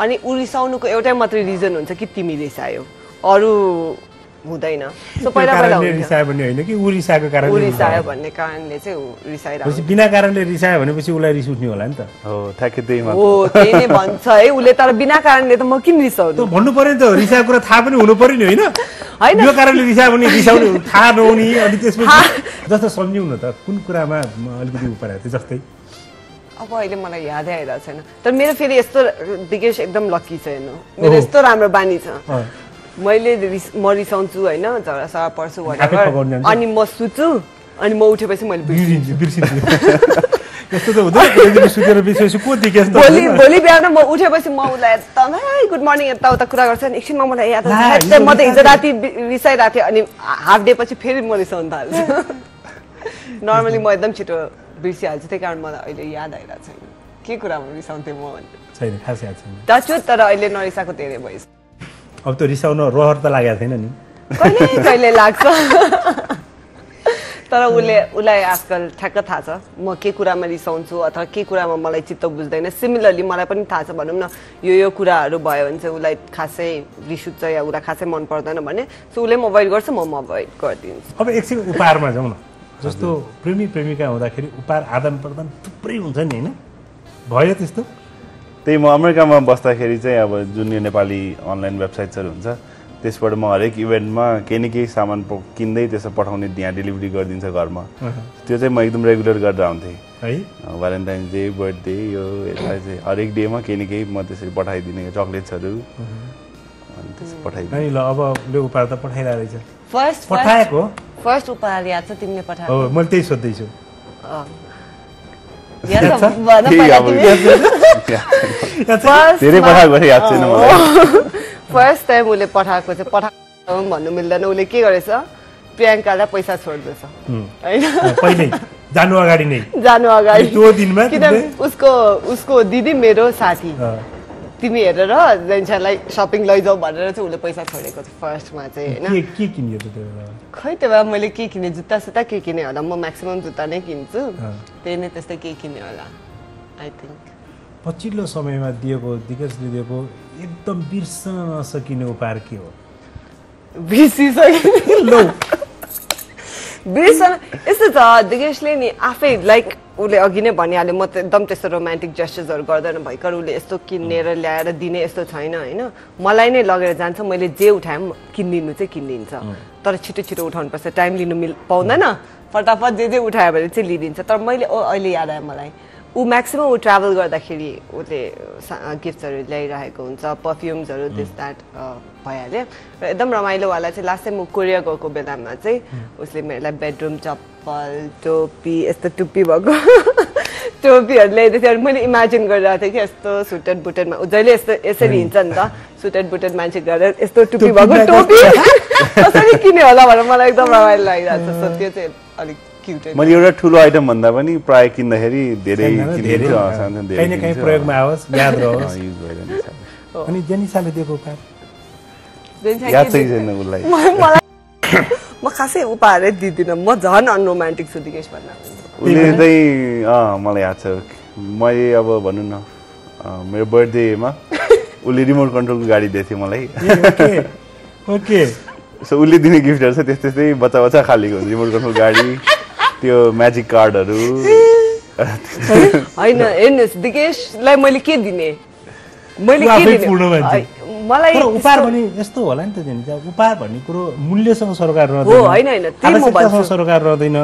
अनि ऊ रिसाउनुको एउटै मात्रै रिजन हुन्छ कि तिमी रिसायो। अरू हुँदैन। सो पहिला पहिला रिसायो भन्ने होइन कि ऊ रिसाएको ऊ कारणले रिसायो भन्ने कारणले चाहिँ ऊ रिसाइरहेको बिना कारणले रिसायो भनेपछि उसलाई रिस उठ्ने होला नि त। हो ठ्याक्कै त्यही मात्र। हो त्यही नै भन्छ है उसले तर बिना कारणले त म किन रिसाउँछु त्यो भन्नु पर्यो नि त रिसाएको कुरा थाहा पनि हुनु पर्यो नि होइन। होइन। यो कारणले रिसायो भने रिसाउने थाहा नहुने अनि त्यसपछि जस्तो सम्झिउँ न त कुन कुरामा अलिकति उ परेको थियो जस्तै। अब अहिले मलाई यादै आइरहेको छैन। तर मेरो फेरि यस्तो दिगेश एकदम लक्की छ हेर्नु। मेरो। यस्तो राम्रो बानी छ। मैले म रिसाउँछु होइन झगडा सगडा पर्छु जान्छ? अनि म सुत्छु अनि म उठेपछि मैले भोलि बिहान म उठेपछि म उसलाई एकदमै गुड मर्निङ यताउता कुरा गर्छु अनि एकछिनमा मलाई याद म त हिजो। राति रिसाइरहेको थिएँ अनि हाफ डे पछि फेरि म रिसाउनु थाल्छु। नर्मली म एकदम छिटो बिर्सिहाल्छु त्यही कारण मलाई अहिले याद आइरहेको छैन। के कुरामा रिसाउँथेँ म भन्ने। छैन खास याद छैन। तर अहिले नरिसाएको धेरै भइस अब त्यो रिसाउन रहर त लागेको थिएन नि। कहिले कहिले लाग्छ? तर उसले उसलाई आजकल ठ्याक्क थाहा छ म के कुरामा रिसाउँछु अथवा के कुरामा मलाई चित्त बुझ्दैन। सिमिलरली मलाई पनि थाहा छ भनौँ न यो यो कुराहरू भयो भने चाहिँ उसलाई खासै रिस उठ्छ या उसलाई खासै मन पर्दैन भने सो उसले पनि अभोइड गर्छ म अभोइड गरिदिन्छु। अब एकछिन उपहारमा जाउँ न। जस्तो प्रेमी प्रेमिका हुँदाखेरि उपहार आदान प्रदान थुप्रै हुन्छ नि होइन? भयो त्यस्तो। त्यही म अमेरिकामा बस्दाखेरि चाहिँ अब जुन यो नेपाली अनलाइन वेबसाइट्सहरू हुन्छ त्यसबाट म हरेक इभेन्टमा केही न केही सामान प- किन्दै त्यसो पठाउने यहाँ डेलिभरी गरिदिन्छ घरमा। त्यो चाहिँ म एकदम रेगुलर गरेर आउँथेँ। है? भ्यालेन्टाइन्स डे बर्थडे यो यसलाई चाहिँ हरेक डेमा केही न केही म त्यसरी पठाइदिने चक्लेट्सहरू अनि पठाइदिने। ल अब उपहार त पठाइरहेको रहेछ। फर्स्ट पठाएको? फर्स्ट उपहार याद छ तिमीले हो पठाएको मैले त्यही सोध्दैछु। फर्स्ट टाइम उसले पठाएको चाहिँ पठाएको भन्नु मिल्दैन। उसले के गरेछ? प्रियङ्कालाई पैसा छोड्दैछ। होइन? जानु अगाडि नै। जानु अगाडि। उसको उसको दिदी मेरो साथी। तिमी हेरेर जेन्सालाई सपिङ लैजाऊ भनेर चाहिँ उसले पैसा छोडेको थियो फर्स्टमा चाहिँ होइन। खै त्यो बेला मैले के किने जुत्ता सुत्ता के किने होला? म म्याक्सिमम् जुत्ता नै किन्छु। त्यही नै त्यस्तै के किने होला आई थिङ्क पछिल्लो समयमा दिएको दिगजले दिएको एकदम बिर्सन नसकिने उपहार के हो? बिर्सिसकेँ। लौ। बिर्सन यस्तो छ दिगेशले नि आफै लाइक उसले अघि नै भनिहाल्यो म त एकदम त्यस्तो रोमान्टिक जेस्टर्सहरू गर्दैन भर्खर उसले यस्तो किनेर ल्याएर दिने यस्तो छैन होइन? मलाई नै लगेर जान्छ मैले जे उठाए पनि किनिदिनु चाहिँ किनिदिन्छ। तर छिटो छिटो उठाउनुपर्छ टाइम लिनु मिल पाउँदैन। फटाफट जे जे उठायो भने चाहिँ लिइदिन्छ तर मैले ओ अहिले याद आयो मलाई ऊ म्याक्सिमम् ऊ ट्राभल गर्दाखेरि उसले गिफ्ट्सहरू ल्याइरहेको हुन्छ पर्फ्युम्सहरू दिस द्याट भइहाल्यो। र एकदम रमाइलोवाला चाहिँ लास्ट टाइम ऊ कोरिया गएको बेलामा चाहिँ उसले मेरोलाई बेडरुम चप्पल टोपी यस्तो टुप्पी भएको टोपीहरू ल्याइदिएको थियो। अनि मैले इमेजिन गरिरहेको थिएँ कि यस्तो सुटेड बुटेडमा ऊ जहिले यस्तो यसरी हिँड्छ नि त। सुटेड बुटेड मान्छे गरेर यस्तो टुप्पी भएको टोपी कसरी किन्यो होला भनेर मलाई एकदम रमाइलो लागिरहेको छ। सो त्यो चाहिँ अलिक क्युट मैले एउटा ठुलो आइटम भन्दा पनि प्राय किन्दाखेरि धेरै कहीँ न कहीँ किनिदिन्छु, प्रयोगमा। आओस् याद रहोस्। अनि जेनिसाले दिएको उपहार? म खासै उपहारै दिँदिनँ। म झन् अनरोमान्टिक छु दिगेश भन्दा उसले चाहिँ अँ मलाई याद छ। मैले अब भनौँ न मेरो बर्थडेमा उसले रिमोट कन्ट्रोलको गाडी दिएको थियो मलाई। ओके। ओके। सो उसले दिने गिफ्टहरू छ त्यस्तै त्यस्तै बच्चा बच्चा खालीको हुन्छ रिमोट कन्ट्रोल गाडी त्यो म्याजिक कार्डहरू होइन हेर्नुहोस् दिगेशलाई मैले के दिने? मैले के दिने? मलाई उपहार भने यस्तो होला नि त जेनिसा उपहार भन्ने कुरो मूल्यसँग सरोकार रहँदैन। सरोकार रहँदैन।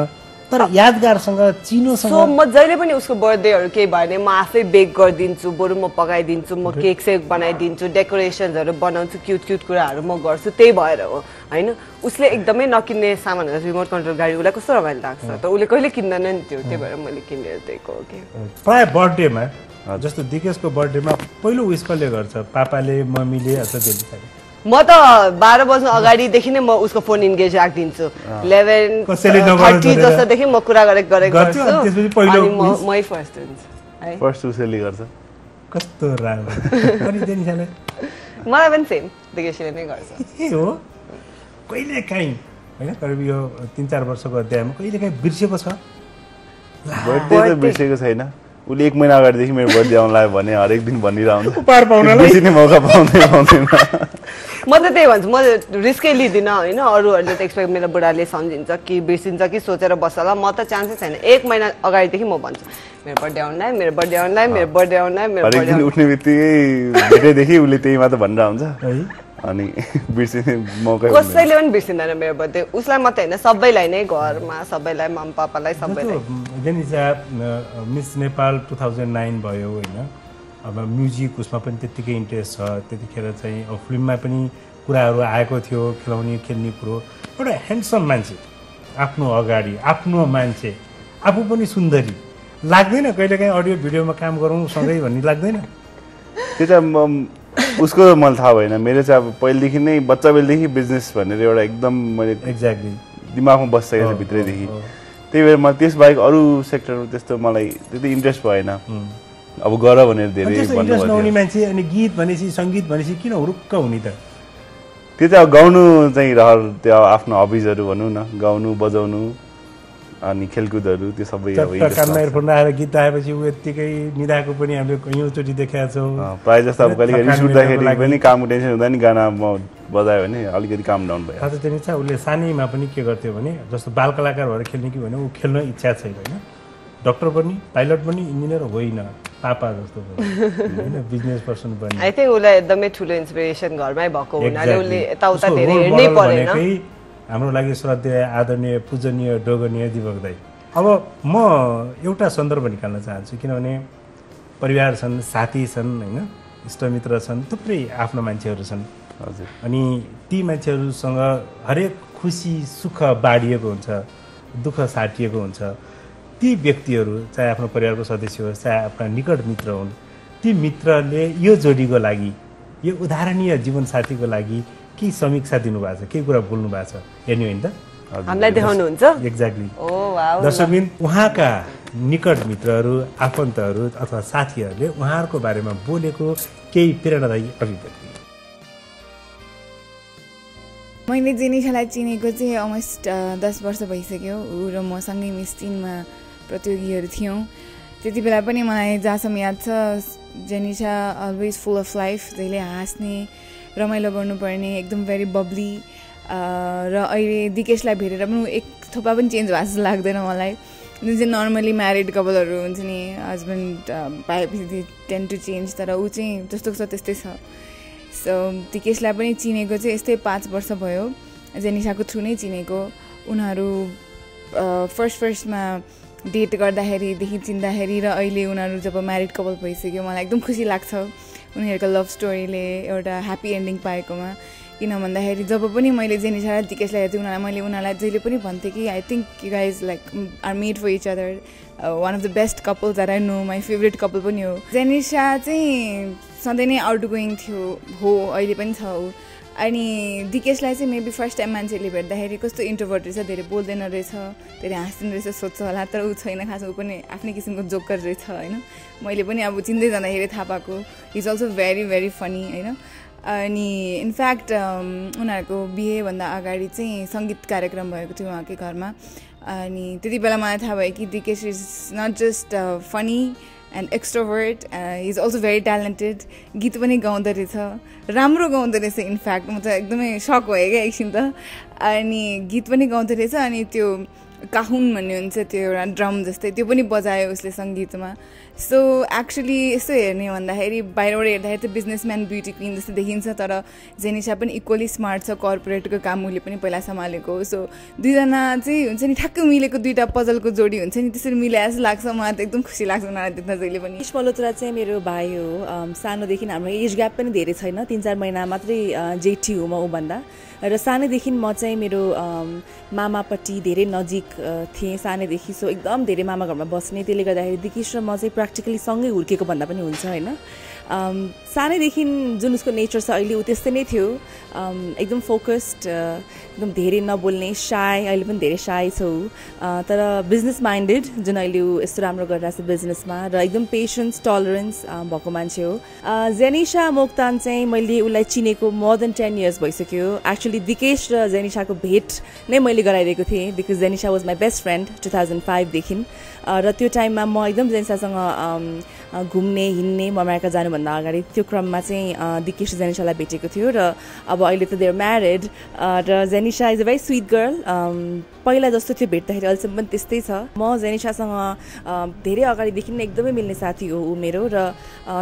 तर यादगारसँग चिनोसँग सो म जहिले पनि उसको बर्थडेहरू केही भयो भने म आफै बेक गरिदिन्छु बरु म पकाइदिन्छु म केक सेक बनाइदिन्छु डेकोरेसन्सहरू बनाउँछु क्युट क्युट कुराहरू म गर्छु त्यही भएर हो होइन? उसले एकदमै नकिन्ने सामानहरू रिमोट कन्ट्रोल गाडी उसलाई कस्तो रमाइलो लाग्छ त? उसले कहिले किन्दैन नि त्यो त्यही भएर मैले किनेर दिएको हो कि प्राय बर्थडेमा जस्तो दिकेशको बर्थडेमा पहिलो विस कसले गर्छ? पापाले मम्मीले अथवा जेनिसाले म त बाह्र बज्नु अगाडिदेखि नै म उसको फोन इन्गेज राखिदिन्छु। Eleven thirty. जस्तोदेखि म कुरा गरेको गरेको गर्छु, अनि त्यसपछि पहिलो अनि म फर्स्ट हुन्छ है। फर्स्ट उसैले गर्छ। कस्तो राम्रो अनि जेनिसाले मलाई पनि सेम दिगेशले नै गर्छ। ए हो? कहिले काहीँ होइन करिब यो तिन चार वर्षको अध्यायमा कहिले काहीँ बिर्सेको छ? बर्थडे त बिर्सेको छैन। उसले एक महिना अगाडिदेखि मेरो बर्थडे आउनु लाग्यो भने हरेक दिन भनिरहन्छ उपहार पाउनलाई? मौका पाउँदै पाउँदैन। म त त्यही भन्छु म रिस्कै लिँदिनँ होइन? अरूहरूले त एक्सपेक्ट मेरो बुढाले सम्झिन्छ कि बिर्सिन्छ कि सोचेर बस्छ होला म त चान्सै छैन। एक महिना अगाडिदेखि म भन्छु मेरो बर्थडे आउनलाई मेरो बर्थडे आउनलाई मेरो बर्थडे आउनलाई मेरो हरेक बर्थडे दिन उठ्ने बित्तिकै भेटेदेखि उसले त्यही मात्र भनिरह हुन्छ है? अनि बिर्सिने मौका कसैले पनि बिर्सिँदैन मेरो बर्थडे। उसलाई मात्रै होइन सबैलाई नै घरमा सबैलाई मम पापालाई सबैलाई। Miss Nepal two thousand nine भयो होइन। अब म्युजिक उसमा पनि त्यत्तिकै इन्ट्रेस्ट छ। त्यतिखेर चाहिँ अब फिल्ममा पनि कुराहरू आएको थियो खेलाउने खेल्ने कुरो। एउटा ह्यान्डसम मान्छे आफ्नो अगाडि आफ्नो मान्छे आफू पनि सुन्दरी। लाग्दैन कहिलेकाहीँ अडियो भिडियोमा काम गरौँ सँगै भन्ने लाग्दैन। त्यो चाहिँ उसको मलाई थाहा भएन। मेरो चाहिँ अब पहिलेदेखि नै बच्चा बेलदेखि बिजनेस भनेर एउटा एकदम मैले एक्ज्याक्टली दिमागमा बसिसकेको छ भित्रैदेखि। त्यही भएर मलाई त्यसबाहेक अरू सेक्टरमा त्यस्तो मलाई त्यति इन्ट्रेस्ट भएन। अब गर भनेर धेरै इन्ट्रेस्ट नहुने मान्छे अनि गीत भनेपछि सङ्गीत भनेपछि किन हुरुक्क हुने त? त्यो चाहिँ अब गाउनु चाहिँ रहर त्यो आफ्नो हबिजहरू भनौँ न। गाउनु बजाउनु अनि खेलकुदहरू त्यो सबै कानमा। एयरफोन आएर गीत आएपछि ऊ यत्तिकै निदाएको पनि हामीले कैयौँचोटि देखाएको छौँ अँ, प्रायः जस्तो अब कहिले रिस उठ्दाखेरि। पनि कामको टेन्सन हुँदा नि गाना म बजायो भने अलिकति काम डाउन भयो छ त्यहाँनिर छ उसले सानैमा पनि के गर्थ्यो भने जस्तो बाल कलाकार भएर खेल्ने कि भने ऊ खेल्न इच्छा छैन होइन डक्टर पनि पाइलट पनि इन्जिनियर होइन पापा जस्तो होइन बिजनेस पर्सन पनि आई थिङ्क उसलाई एकदमै ठुलो इन्सपिरेसन घरमै भएको हुनाले उसले. यताउता धेरै हेर्नै परेन हाम्रो लागि श्रद्धेय आदरणीय पूजनीय डोगनीय दिपक दाई अब म एउटा सन्दर्भ निकाल्न चाहन्छु किनभने परिवार छन् साथी छन् होइन? इष्टमित्र छन् थुप्रै आफ्नो मान्छेहरू छन्। हजुर। अनि ती मान्छेहरूसँग हरेक खुसी सुख बाँडिएको हुन्छ दुःख साटिएको हुन्छ। ती व्यक्तिहरू चाहे आफ्नो परिवारको सदस्य होस् चाहे आफ्ना निकट मित्र हुन् ती मित्रले यो जोडीको लागि यो उदाहरणीय जीवनसाथीको लागि केही समीक्षा दिनुभएको छ? केही कुरा बोल्नु भएको छ? हेर्ने होइन त। हामीलाई देखाउनुहुन्छ? एक्ज्याक्टली दर्शकबिन उहाँका निकट मित्रहरू आफन्तहरू अथवा साथीहरूले उहाँहरूको बारेमा बोलेको केही प्रेरणादायी अभिव्यक्ति। मैले जेनिसालाई चिनेको चाहिँ अलमोस्ट दस वर्ष भइसक्यो। ऊ र म सँगै मिस टिनमा प्रतियोगीहरू थियौँ। त्यति बेला पनि मलाई जहाँसम्म याद छ Jenisa always full of life जहिले हाँस्ने रमाइलो गर्नुपर्ने एकदम भेरी बब्ली र अहिले दिकेशलाई भेटेर पनि एक थोपा पनि चेन्ज भएको जस्तो लाग्दैन मलाई। जुन चाहिँ नर्मली म्यारिड कपालहरू हुन्छ नि हस्बेन्ड पाएपछि टेन टु चेन्ज तर ऊ चाहिँ जस्तो छ त्यस्तै छ। सो दिकेशलाई पनि चिनेको चाहिँ यस्तै पाँच वर्ष भयो जेनिसाको थ्रु नै चिनेको। उनीहरू फर्स्ट फर्स्टमा डेट गर्दाखेरिदेखि चिन्दाखेरि र अहिले उनीहरू जब म्यारिड कपाल भइसक्यो मलाई एकदम खुसी लाग्छ। उनीहरूको लभ स्टोरीले एउटा ह्याप्पी एन्डिङ पाएकोमा। किन भन्दाखेरि जब पनि मैले जेनिसा र दिकेशलाई हेर्थेँ उनीहरूलाई मैले उनीहरूलाई जहिले पनि भन्थेँ कि I think you guys like are made for each other one of the best couples are I know my favourite couple पनि हो. जेनिसा चाहिँ सधैँ नै आउट गोइङ थियो हो अहिले पनि छ ऊ। अनि दिकेशलाई चाहिँ मेबी फर्स्ट टाइम मान्छेले भेट्दाखेरि कस्तो इन्ट्रोभर्ट रहेछ धेरै बोल्दैन रहेछ धेरै हाँस्दैन रहेछ सोध्छ होला तर ऊ छैन खास ऊ पनि आफ्नै किसिमको जोकर रहेछ होइन? मैले पनि अब चिन्दै जाँदाखेरि थाहा पाएको is also very very funny होइन? अनि इनफ्याक्ट उनीहरूको बिहेभन्दा अगाडि चाहिँ सङ्गीत कार्यक्रम भएको थियो उहाँकै घरमा। अनि त्यति बेला मलाई थाहा भयो कि Dikesh is not just funny and extrovert is also very talented गीत पनि गाउँदो रहेछ राम्रो गाउँदो रहेछ इनफ्याक्ट म त एकदमै सक भयो क्या एकछिन त। अनि गीत पनि गाउँदो रहेछ अनि त्यो काहुन भन्ने हुन्छ त्यो एउटा ड्रम जस्तै त्यो पनि बजायो उसले सङ्गीतमा। सो एक्चुली यसो हेर्ने भन्दाखेरि बाहिरबाट हेर्दाखेरि त बिजनेसम्यान ब्युटी क्विन जस्तो देखिन्छ तर जेनिसा पनि इक्वली स्मार्ट छ कर्पोरेटको काम उसले पनि पहिला सम्हालेको सो दुईजना चाहिँ हुन्छ नि ठ्याक्कै मिलेको दुइटा पजलको जोडी हुन्छ नि त्यसरी मिले जस्तो लाग्छ। मलाई त एकदम खुसी लाग्छ उनीहरूलाई देख्न जहिले पनि। मल्होत्रा चाहिँ मेरो भाइ हो। सानोदेखि हाम्रो एज ग्याप पनि धेरै छैन। तिन चार महिना मात्रै जेठी हो म ऊभन्दा र सानैदेखि म चाहिँ मेरो मामापट्टि धेरै नजिक थिएँ सानैदेखि। सो एकदम धेरै मामा घरमा बस्ने। त्यसले गर्दाखेरि दिकिस र म चाहिँ प्र्याक्टिकली सँगै हुर्केको भन्दा पनि हुन्छ होइन? सानैदेखि जुन उसको नेचर छ अहिले ऊ त्यस्तै नै थियो। एकदम फोकस्ड एकदम धेरै नबोल्ने साय अहिले पनि धेरै साय छ ऊ। तर बिजनेस माइन्डेड जुन अहिले ऊ यस्तो राम्रो गरिरहेको छ बिजनेसमा र एकदम पेसेन्स टलरेन्स भएको मान्छे हो। जेनिसा मोक्तान चाहिँ मैले उसलाई चिनेको मोर देन टेन इयर्स भइसक्यो। एक्चुली दिकेश र जेनिसाको भेट नै मैले गराइदिएको थिएँ because Jenisa was my best friend two thousand फाइभदेखि र त्यो टाइममा म एकदम जेनिसासँग घुम्ने हिँड्ने म अमेरिका जानुभन्दा अगाडि क्रममा चाहिँ दिकेश जेनिसालाई भेटेको थियो र अब अहिले त देयर म्यारिड र Jenisa is a very sweet girl पहिला जस्तो थियो भेट्दाखेरि अहिलेसम्म पनि त्यस्तै छ। म जेनिसासँग धेरै अगाडिदेखि नै एकदमै मिल्ने साथी हो ऊ मेरो र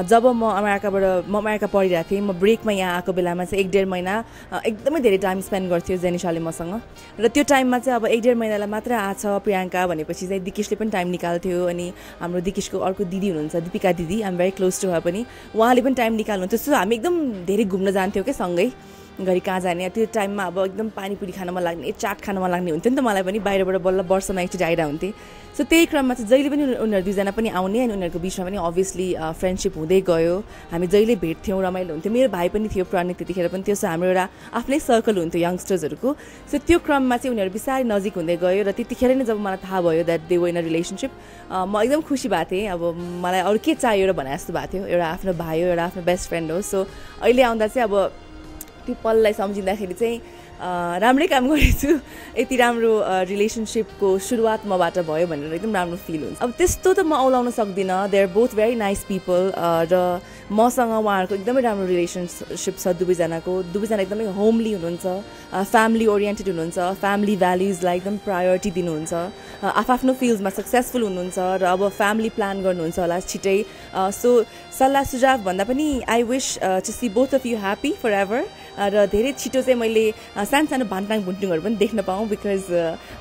जब म अमेरिकाबाट म अमेरिका पढिरहेको थिएँ म ब्रेकमा यहाँ आएको बेलामा चाहिँ एक डेढ महिना एकदमै धेरै टाइम स्पेन्ड गर्थ्यो जेनिसाले मसँग। र त्यो टाइममा चाहिँ अब एक डेढ महिनालाई मात्रै आछ प्रियङ्का भनेपछि चाहिँ दिकेशले पनि टाइम निकाल्थ्यो अनि हाम्रो दिकेशको अर्को दिदी हुनुहुन्छ दिपिका दिदी I'm very close to her पनि। उहाँले पनि टाइम निकाल्नुहुन्थ्यो सो हामी एकदम धेरै घुम्न जान्थ्यौँ क्या सँगै? घरि कहाँ जाने? त्यो टाइममा अब एकदम पानीपुरी खान मन लाग्ने चाट खान मन लाग्ने हुन्थ्यो नि त मलाई पनि बाहिरबाट बल्ल वर्षमा एकचोटि आइरहेको हुन्थेँ। सो त्यही क्रममा चाहिँ जहिले पनि उनीहरू दुईजना पनि आउने अनि उनीहरूको बिचमा पनि अभियसली फ्रेन्डसिप हुँदै गयो। हामी जहिले भेट्थ्यौँ रमाइलो हुन्थ्यो। मेरो भाइ पनि थियो प्रणित त्यतिखेर पनि त्यो हाम्रो एउटा आफ्नै सर्कल हुन्थ्यो यङ्स्टर्सहरूको सो त्यो क्रममा चाहिँ उनीहरू बिस्तारै नजिक हुँदै गयो र त्यतिखेर नै जब मलाई थाहा भयो that they in a relationship म एकदम खुसी भएको थिएँ। अब मलाई अरू के चाहियो र भने जस्तो भएको थियो। एउटा आफ्नो भाइ हो एउटा आफ्नो बेस्ट फ्रेन्ड हो। सो अहिले आउँदा चाहिँ अब त्यो पललाई सम्झिँदाखेरि चाहिँ राम्रै काम गरेछु। यति राम्रो रिलेसनसिपको सुरुवात मबाट भयो भनेर एकदम राम्रो फिल हुन्छ। अब त्यस्तो त म औलाउन सक्दिनँ। They are both very nice people र मसँग उहाँहरूको एकदमै राम्रो रिलेसनसिप छ दुवैजनाको। दुवैजना एकदमै होमली हुनुहुन्छ फ्यामिली ओरिएन्टेड हुनुहुन्छ फ्यामिली भ्याल्युजलाई एकदम प्रायोरिटी दिनुहुन्छ। आफ्नो फिल्डमा सक्सेसफुल हुनुहुन्छ र अब फ्यामिली प्लान गर्नुहुन्छ होला छिटै। सो सल्लाह सुझाव भन्दा पनि I wish to see both of you happy forever र धेरै छिटो चाहिँ मैले सानो सानो भान्टाङ भुन्टुङहरू पनि देख्न पाऊँ because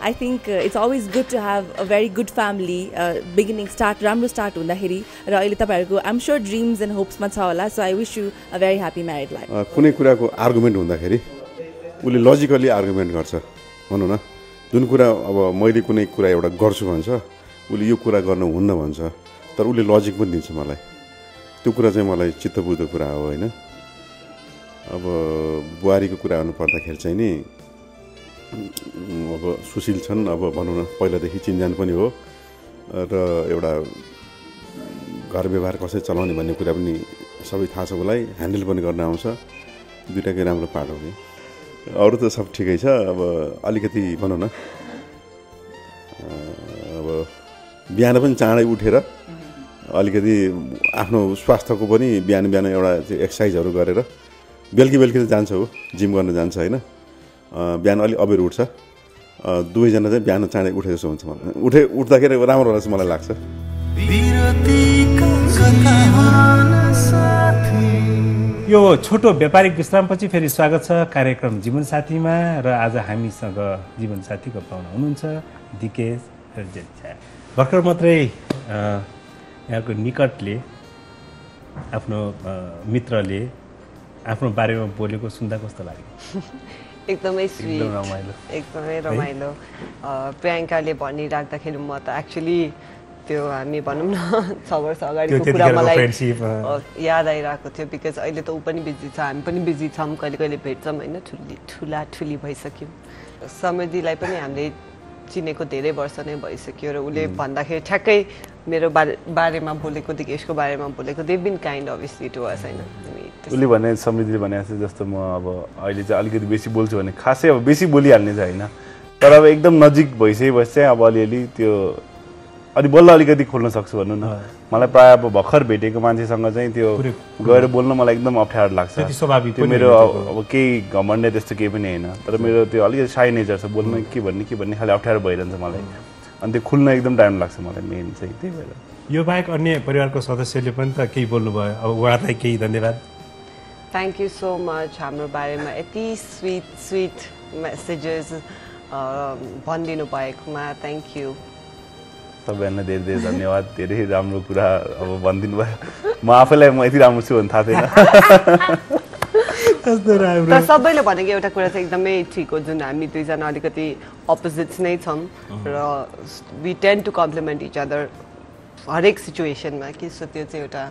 I think it's always good to have a very good family beginning start राम्रो स्टार्ट हुँदाखेरि र अहिले तपाईँहरूको आइम स्योर ड्रिम्स एन्ड होप्समा छ होला so I wish you a very happy married life कुनै कुराको आर्गुमेन्ट हुँदाखेरि उसले लजिकल्ली आर्गुमेन्ट गर्छ। भनौँ न जुन कुरा अब मैले कुनै कुरा एउटा गर्छु भन्छ उसले यो कुरा गर्नु हुन्न भन्छ तर उसले लजिक पनि दिन्छ मलाई। त्यो कुरा चाहिँ मलाई चित्त बुझ्दो कुरा हो होइन? अब बुहारीको कुरा गर्नु पर्दाखेरि चाहिँ नि अब सुशील छन् अब भनौँ न पहिलादेखि चिन्जान पनि हो। र एउटा घर व्यवहार कसरी चलाउने भन्ने कुरा पनि सबै थाहा छ उसलाई ह्यान्डल पनि गर्न आउँछ। दुइटाकै राम्रो पार्ट हो कि। अरू त सब ठिकै छ। अब अलिकति भनौँ न अब बिहान पनि चाँडै उठेर अलिकति आफ्नो स्वास्थ्यको पनि बिहान बिहान एउटा एक्सर्साइजहरू गरेर बेलुकी बेलुकी त जान्छ हो जिम गर्न जान्छ होइन। बिहान अलिक अबेर उठ्छ। दुवैजना चाहिँ बिहान चाँडै उठे जस्तो हुन्छ मलाई। उठे उठ्दाखेरि राम्रो होला जस्तो मलाई लाग्छ। यो छोटो व्यापारिक विश्रामपछि फेरि स्वागत छ कार्यक्रम जीवनसाथीमा र आज हामीसँग जीवनसाथीको पाहुना हुनुहुन्छ दिकेश भर्खर मात्रै यहाँको निकटले आफ्नो मित्रले आफ्नो बारेमा बोलेको सुन्दा कस्तो लाग्यो? एकदमै स्विट एकदम रमाइलो। एकदमै रमाइलो। अ, प्रियङ्काले भनिराख्दाखेरि म त एक्चुली त्यो हामी भनौँ न छ वर्ष अगाडिको कुरा मलाई याद आइरहेको थियो बिकज अहिले त ऊ पनि बिजी छ हामी पनि बिजी छौँ कहिले कहिले भेट्छौँ होइन? ठुली ठुला ठुली भइसक्यौँ। समृद्धिलाई पनि हामीले चिनेको धेरै वर्ष नै भइसक्यो र उसले भन्दाखेरि ठ्याक्कै मेरो बारे बारेमा बोलेको दिकेशको बारेमा बोलेको they been kind obviously to us होइन। उसले भने समृद्धिले भने जस्तो जस्तो म अब अहिले चाहिँ अलिकति बेसी बोल्छु भने खासै अब बेसी बोलिहाल्ने छ होइन। तर अब एकदम नजिक भइसकेपछि चाहिँ अब अलिअलि त्यो अलि बल्ल अलिकति खोल्न सक्छु भनौँ न। मलाई प्रायः अब भर्खर भेटेको मान्छेसँग चाहिँ त्यो गएर बोल्न मलाई एकदम अप्ठ्यारो लाग्छ। त्यति स्वाभाविक त्यो मेरो। अब केही घमण्ड त्यस्तो केही पनि होइन। तर मेरो त्यो अलिकति साई नेचर छ बोल्न के भन्ने के भन्ने खालि अप्ठ्यारो भइरहन्छ मलाई। अनि त्यो खुल्न एकदम टाइम लाग्छ मलाई मेन चाहिँ त्यही भएर। यो बाहेक अन्य परिवारको सदस्यले पनि त केही बोल्नुभयो। अब उहाँलाई केही धन्यवाद। थ्याङ्क यू सो मच हाम्रो बारेमा यति स्विट स्विट मेसेजेस भनिदिनु भएकोमा थ्याङ्क यू सबैजना धेरै धेरै धन्यवाद धेरै राम्रो कुरा अब भनिदिनु भयो म आफैलाई म यति राम्रो छु भन्ने थाहा थिएन। तर सबैले भनेको एउटा कुरा चाहिँ एकदमै ठिक हो जुन हामी दुईजना अलिकति अपोजिट्स नै छौँ र we tend to complement each other हरेक सिचुएसनमा कि सो त्यो चाहिँ एउटा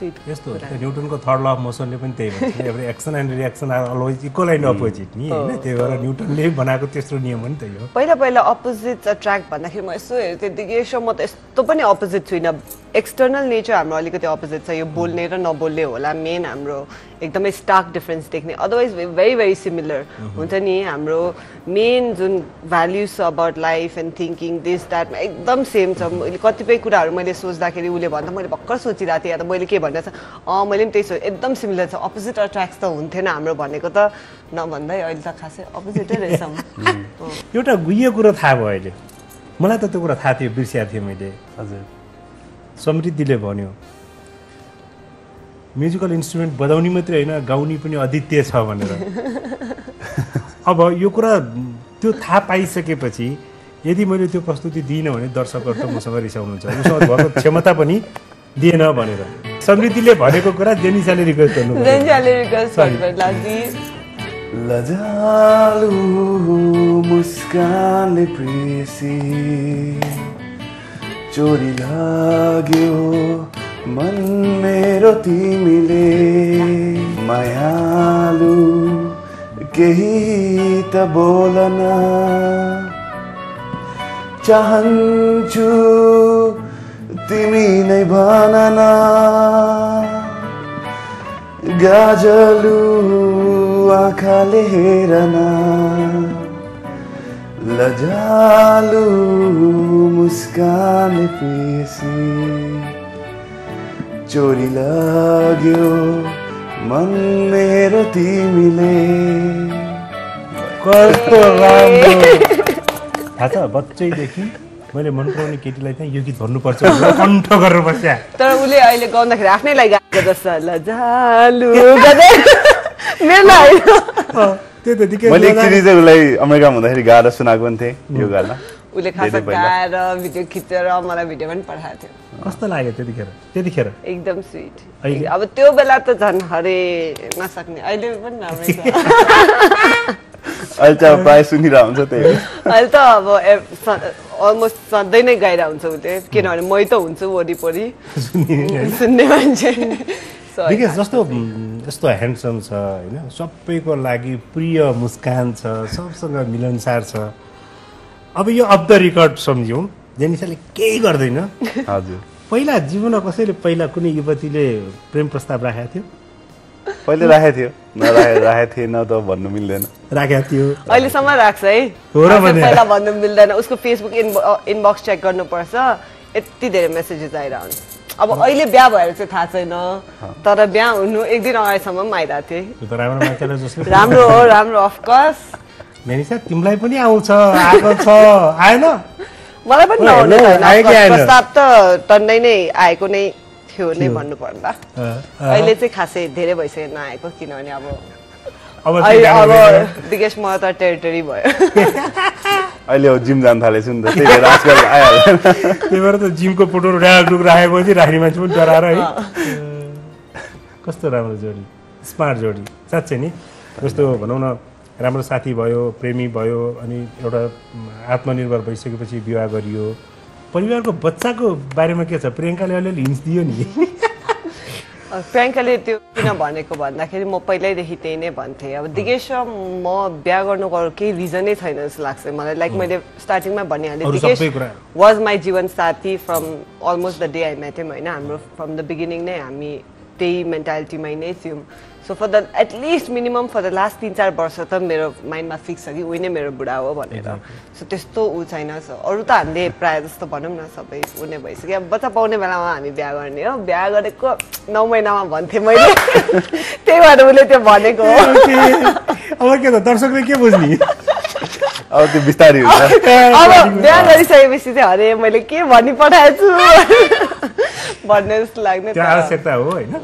स्विट यस्तो न्युटनको थर्ड ल अफ मोसनले पनि त्यही भन्छ। नि अब reaction and reaction are always equal and opposite नि होइन? त्यही भएर न्युटनले बनाएको तेस्रो नियम हो नि त्यही हो पहिला पहिला अपोजिट्स अट्र्याक्ट भन्दाखेरि म यसो हेर्थेँ दिगेश म त यस्तो पनि अपोजिट छुइनँ। एक्सटर्नल नेचर हाम्रो अलिकति अपोजिट छ। यो बोल्ने र नबोल्ने होला मेन हाम्रो एकदमै स्टार्क डिफ्रेन्स देख्ने। अदरवाइज भेरी भेरी सिमिलर हुन्छ नि हाम्रो मेन जुन भ्याल्युज छ about life and thinking this द्याटमा एकदम सेम छ। मैले कतिपय कुराहरू मैले सोच्दाखेरि उसले भन्दा मैले भर्खर सोचिरहेको थिएँ। या त मैले के भनेको छ अँ मैले पनि त्यही सोच एकदम सिमिलर छ। अपोजिट अट्र्याक्ट त हुन्थेन हाम्रो भनेको त नभन्दै अहिले त खासै अपोजिटै रहेछौँ। अँ। एउटा गुह्य कुरो थाहा भयो अहिले। मलाई त त्यो कुरा थाहा थियो बिर्सिएको थिएँ मैले। हजुर। समृद्धिले भन्यो। म्युजिकल इन्स्ट्रुमेन्ट बजाउने मात्रै होइन गाउने पनि अद्वितीय छ भनेर। अब यो कुरा त्यो थाहा पाइसकेपछि यदि मैले त्यो प्रस्तुति दिइनँ भने दर्शकहरू त मसँग रिसाउनुहुन्छ। उसँग भएको क्षमता पनि दिएन भनेर। समृद्धिले भनेको कुरा जेनिसाले रिक्वेस्ट गर्नु लजालु मुस्कानले प्रेसी चोरी लाग्यो। मन मेरो तिमीले मायालु केही त बोलन। चाहन्छु तिमी नै भन गाजलु आँखाले हेरन। लजालु मुस्कान पेसी। चोरी लाग्यो मन मेरो तिमीले। कस्तो राम्रो। थाहा छ बच्चैदेखि मैले मन पराउने केटीलाई चाहिँ यो गीत भन्नुपर्छ भनेर कण्ठ गरेर बस्या। तर उसले अहिले गाउँदाखेरि आफ्नै लागि गाएको जस्तो लजालु गर्दै मेरो लागि होइन। त्यो त दिकै मैले एकचोटि चाहिँ उसलाई अमेरिकामा हुँदाखेरि गाएर सुनाएको पनि थिएँ यो गाना। उसले खास। गाएर भिडियो खिचेर मलाई भिडियो पनि पठाएको थियो। कस्तो लाग्यो त्यतिखेर? त्यतिखेर? एकदम स्विट। अहिले? अब त्यो बेला त झन् हरे नसक्ने। अहिले पनि राम्रै छ। अहिले अब प्रायः सुनिरहेको हुन्छ त्यही। अहिले त अब अलमोस्ट सधैँ नै गाइरहेको हुन्छ उसले किनभने मै त हुन्छु वरिपरि। सुन्ने। मान्छे। विकेश जस्तो यस्तो ह्यान्डसम छ होइन? सबैको लागि प्रिय मुस्कान छ सबसँग मिलनसार छ। अब यो अफ द रेकर्ड सम्झ्यौँ। जेनिसाले केही गर्दैन। हजुर। पहिला जीवनमा कसैले पहिला कुनै युवतीले प्रेम प्रस्ताव राखेको थियो? पहिले राखेको थियो। राखेको थिएन त भन्नु मिल्दैन। राखेको थियो। अहिलेसम्म राख्छ है। हो र। पहिला भन्नु मिल्दैन। उसको फेसबुक इनबक्स चेक गर्नुपर्छ। यति धेरै मेसेजेस आइरहन्छ अब अहिले बिहा भएर चाहिँ थाहा छैन। तर बिहा हुनु एक दिन अगाडिसम्म पनि आइरहेको थिएँ त्यो त राम्रो मान्छेलाई जसले राम्रो हो राम्रो अफकोर्स मेनिसा तिमीलाई पनि आउँछ आएको छ आएन मलाई पनि नहुने? प्रस्ताव त टन्नै नै आएको नै थियो नै थियो। भन्नु पर्दा। अहिले चाहिँ खासै धेरै भइसक्यो नआएको किनभने अब अब। दिगेश म त टेरिटोरी भयो अहिले अब जिम जान थालेछु नि त त्यही भएर आजकल आइहाल्छ त्यही भएर त जिमको फोटो ड्यागडुक राखेपछि राख्ने मान्छे पनि डराएर है कस्तो राम्रो जोडी स्मार्ट जोडी साँच्चै नि जस्तो भनौँ न राम्रो साथी भयो प्रेमी भयो अनि एउटा आत्मनिर्भर भइसकेपछि विवाह गरियो। परिवारको बच्चाको बारेमा के छ? प्रियङ्काले अलिअलि हिन्स दियो नि। प्रियङ्काले त्यो किन भनेको भन्दाखेरि म पहिल्यैदेखि त्यही नै भन्थेँ। अब दिगेश म बिहा गर्नुको केही रिजनै छैन जस्तो लाग्छ मलाई। लाइक मैले स्टार्टिङमा भनिहालेँ दिगेश। वाज माई जीवन साथी from almost the day I met him होइन? हाम्रो फ्रम द बिगिनिङ नै हामी त्यही मेन्टालिटीमै नै थियौँ। So for the at least minimum for the last तिन चार वर्ष त मेरो माइन्डमा फिक्स छ कि उही नै मेरो बुढा हो भनेर। सो त्यस्तो ऊ छैन। सो अरू त हामीले प्रायः जस्तो भनौँ न सबै ऊ नै भइसक्यो। अब बच्चा पाउने बेलामा हामी बिहा गर्ने हो। बिहा गरेको नौ महिनामा भन्थेँ मैले। त्यही भएर उसले त्यो भनेको हो। अब के त दर्शकले के बुझ्ने? अब त्यो बिस्तारै हुन्छ। अब बिहा गरिसकेपछि चाहिँ अरे मैले के भनी पठाएछु भन्ने जस्तो लाग्ने आवश्यकता हो होइन?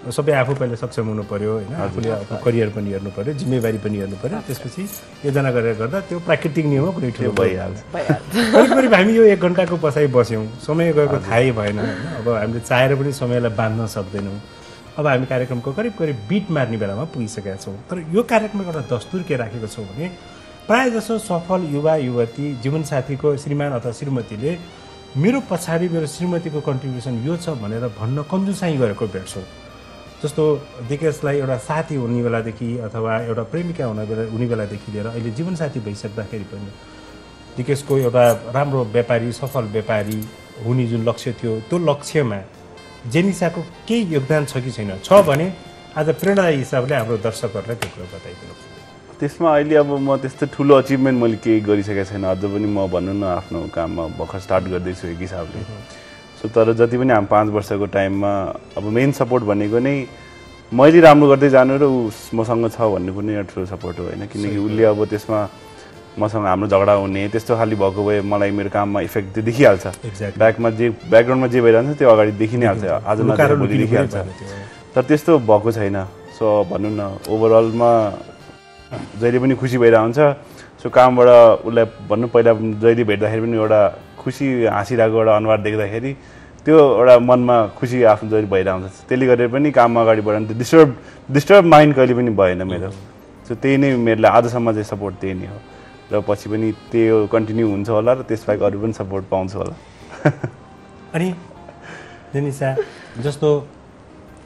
सबै आफू पहिला सक्षम हुनु पर्यो होइन आफूले आफ्नो करियर पनि हेर्नु पर्यो जिम्मेवारी पनि हेर्नु पर्यो त्यसपछि योजना गरेर गर्दा त्यो प्राकृतिक नियम हो कुनै ठुलो भइहाल्छ। करिब करिब हामी यो एक घन्टाको बसाइ बस्यौँ। समय गएको थाहै भएन होइन? अब हामीले चाहेर पनि समयलाई बाँध्न सक्दैनौँ। अब हामी कार्यक्रमको करिब करिब बिट मार्ने बेलामा पुगिसकेका छौँ। तर यो कार्यक्रममा एउटा दस्तुर के राखेको छौँ भने प्रायः जसो सफल युवा युवती जीवनसाथीको श्रीमान अथवा श्रीमतीले मेरो पछाडि मेरो श्रीमतीको कन्ट्रिब्युसन यो छ भनेर भन्न कन्जुसाइ गरेको भेट्छौँ। जस्तो दिकेशलाई एउटा साथी हुने बेलादेखि अथवा एउटा प्रेमिका हुने बेला हुने बेलादेखि लिएर अहिले जीवनसाथी भइसक्दाखेरि पनि दिकेशको एउटा राम्रो व्यापारी सफल व्यापारी हुने जुन लक्ष्य थियो त्यो लक्ष्यमा जेनिसाको केही योगदान छ कि छैन? छ भने आज प्रेरणादायी हिसाबले हाम्रो दर्शकहरूलाई त्यो कुरा बताइदिनु त्यसमा अहिले अब म त्यस्तो ठुलो अचिभमेन्ट मैले केही गरिसकेको छैन। अझ पनि म भनौँ न आफ्नो काममा भर्खर स्टार्ट गर्दैछु एक हिसाबले। सो तर जति पनि हामी पाँच वर्षको टाइममा अब मेन सपोर्ट भनेको नै मैले राम्रो गर्दै जानु र ऊ मसँग छ भन्ने पनि एउटा ठुलो सपोर्ट हो होइन। किनकि उसले अब त्यसमा मसँग हाम्रो झगडा हुने त्यस्तो खालि भएको भए मलाई मेरो काममा इफेक्ट त्यो देखिहाल्छ. ब्याकमा जे ब्याकग्राउन्डमा जे भइरहन्छ त्यो अगाडि देखि नै हाल्छ आज भोलि देखिहाल्छ। तर त्यस्तो भएको छैन। सो भनौँ न ओभरअलमा जहिले पनि खुसी भइरहेको हुन्छ सो कामबाट उसलाई भन्नु पहिला जहिले भेट्दाखेरि पनि एउटा खुसी हाँसिरहेको एउटा अनुहार देख्दाखेरि त्यो एउटा मनमा खुसी आफ्नो जहिले भइरहेको हुन्छ त्यसले गरेर पनि काममा अगाडि बढाउनु त्यो डिस्टर्ब डिस्टर्ब माइन्ड कहिले पनि भएन मेरो। सो त्यही नै मेरो आजसम्म चाहिँ सपोर्ट त्यही नै हो। र पछि पनि त्यो कन्टिन्यू हुन्छ होला र त्यसबाहेक अरू पनि सपोर्ट पाउँछु होला। अनि जेनिसा जस्तो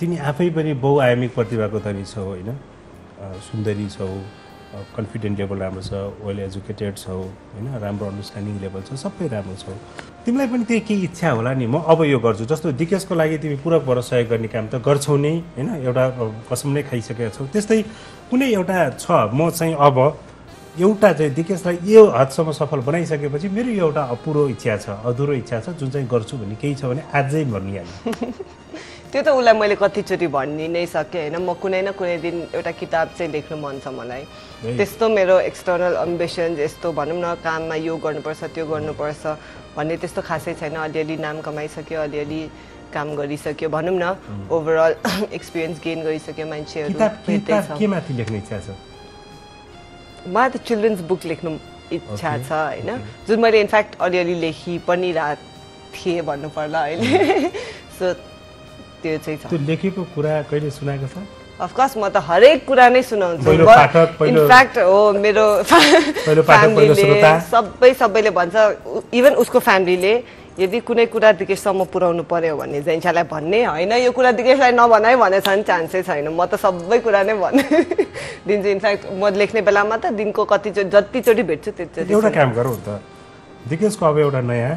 तिमी आफै पनि बहुआयामिक प्रतिभाको धनी छौ होइन? सुन्दरी छौ। कन्फिडेन्ट लेभल राम्रो छ वेल एजुकेटेड छौ होइन राम्रो अन्डरस्ट्यान्डिङ लेभल छ सबै राम्रो छौ। तिमीलाई पनि त्यही केही इच्छा होला नि म अब यो गर्छु। जस्तो दिकेशको लागि तिमी पूरक भएर सहयोग गर्ने काम त गर्छौ नै होइन एउटा कसम नै खाइसकेका छौ। त्यस्तै कुनै एउटा छ म चाहिँ अब एउटा चाहिँ दिकेशलाई यो हदसम्म सफल बनाइसकेपछि मेरो एउटा अपुरो इच्छा छ अधुरो इच्छा छ जुन चाहिँ गर्छु भन्ने केही छ भने आजै भनिहाल्नु त्यो त उसलाई मैले कतिचोटि भनि नै सकेँ होइन? म कुनै न कुनै दिन एउटा किताब चाहिँ लेख्नु मन छ मलाई। त्यस्तो मेरो एक्सटर्नल अम्बिसन यस्तो भनौँ न काममा यो गर्नुपर्छ त्यो गर्नुपर्छ भन्ने त्यस्तो खासै छैन। अलिअलि नाम कमाइसक्यो अलिअलि काम गरिसक्यो। भनौँ न ओभरअल एक्सपिरियन्स गेन गरिसक्यो मान्छेहरू मलाई त चिल्ड्रेन्स बुक लेख्नु इच्छा छ होइन? जुन मैले इनफ्याक्ट अलिअलि लेखी पनि रहेको थिएँ भन्नु पर्ला अहिले सो त्यो चाहिँ छ। त्यो लेखेको कुरा कहिले सुनाएको छ? अफकोर्स म त हरेक कुरा नै सुनाउँछु। इनफ्याक्ट हो मेरो फ्यामिलीले। सबै सबैले भन्छ इभन उसको फ्यामिलीले यदि कुनै कुरा दिकेशसम्म पुऱ्याउनु पर्यो भने जैन्सालाई भन्ने होइन। यो कुरा दिकेशलाई नभनाइ भने छ भने चान्सै छैन। म त सबै कुरा नै भन्ने। दिन्छु इनफ्याक्ट म लेख्ने बेलामा त दिनको कतिचोटि जतिचोटि भेट्छु त्यतिचोटि एउटा। काम गरौँ त दिकेशको अब एउटा नयाँ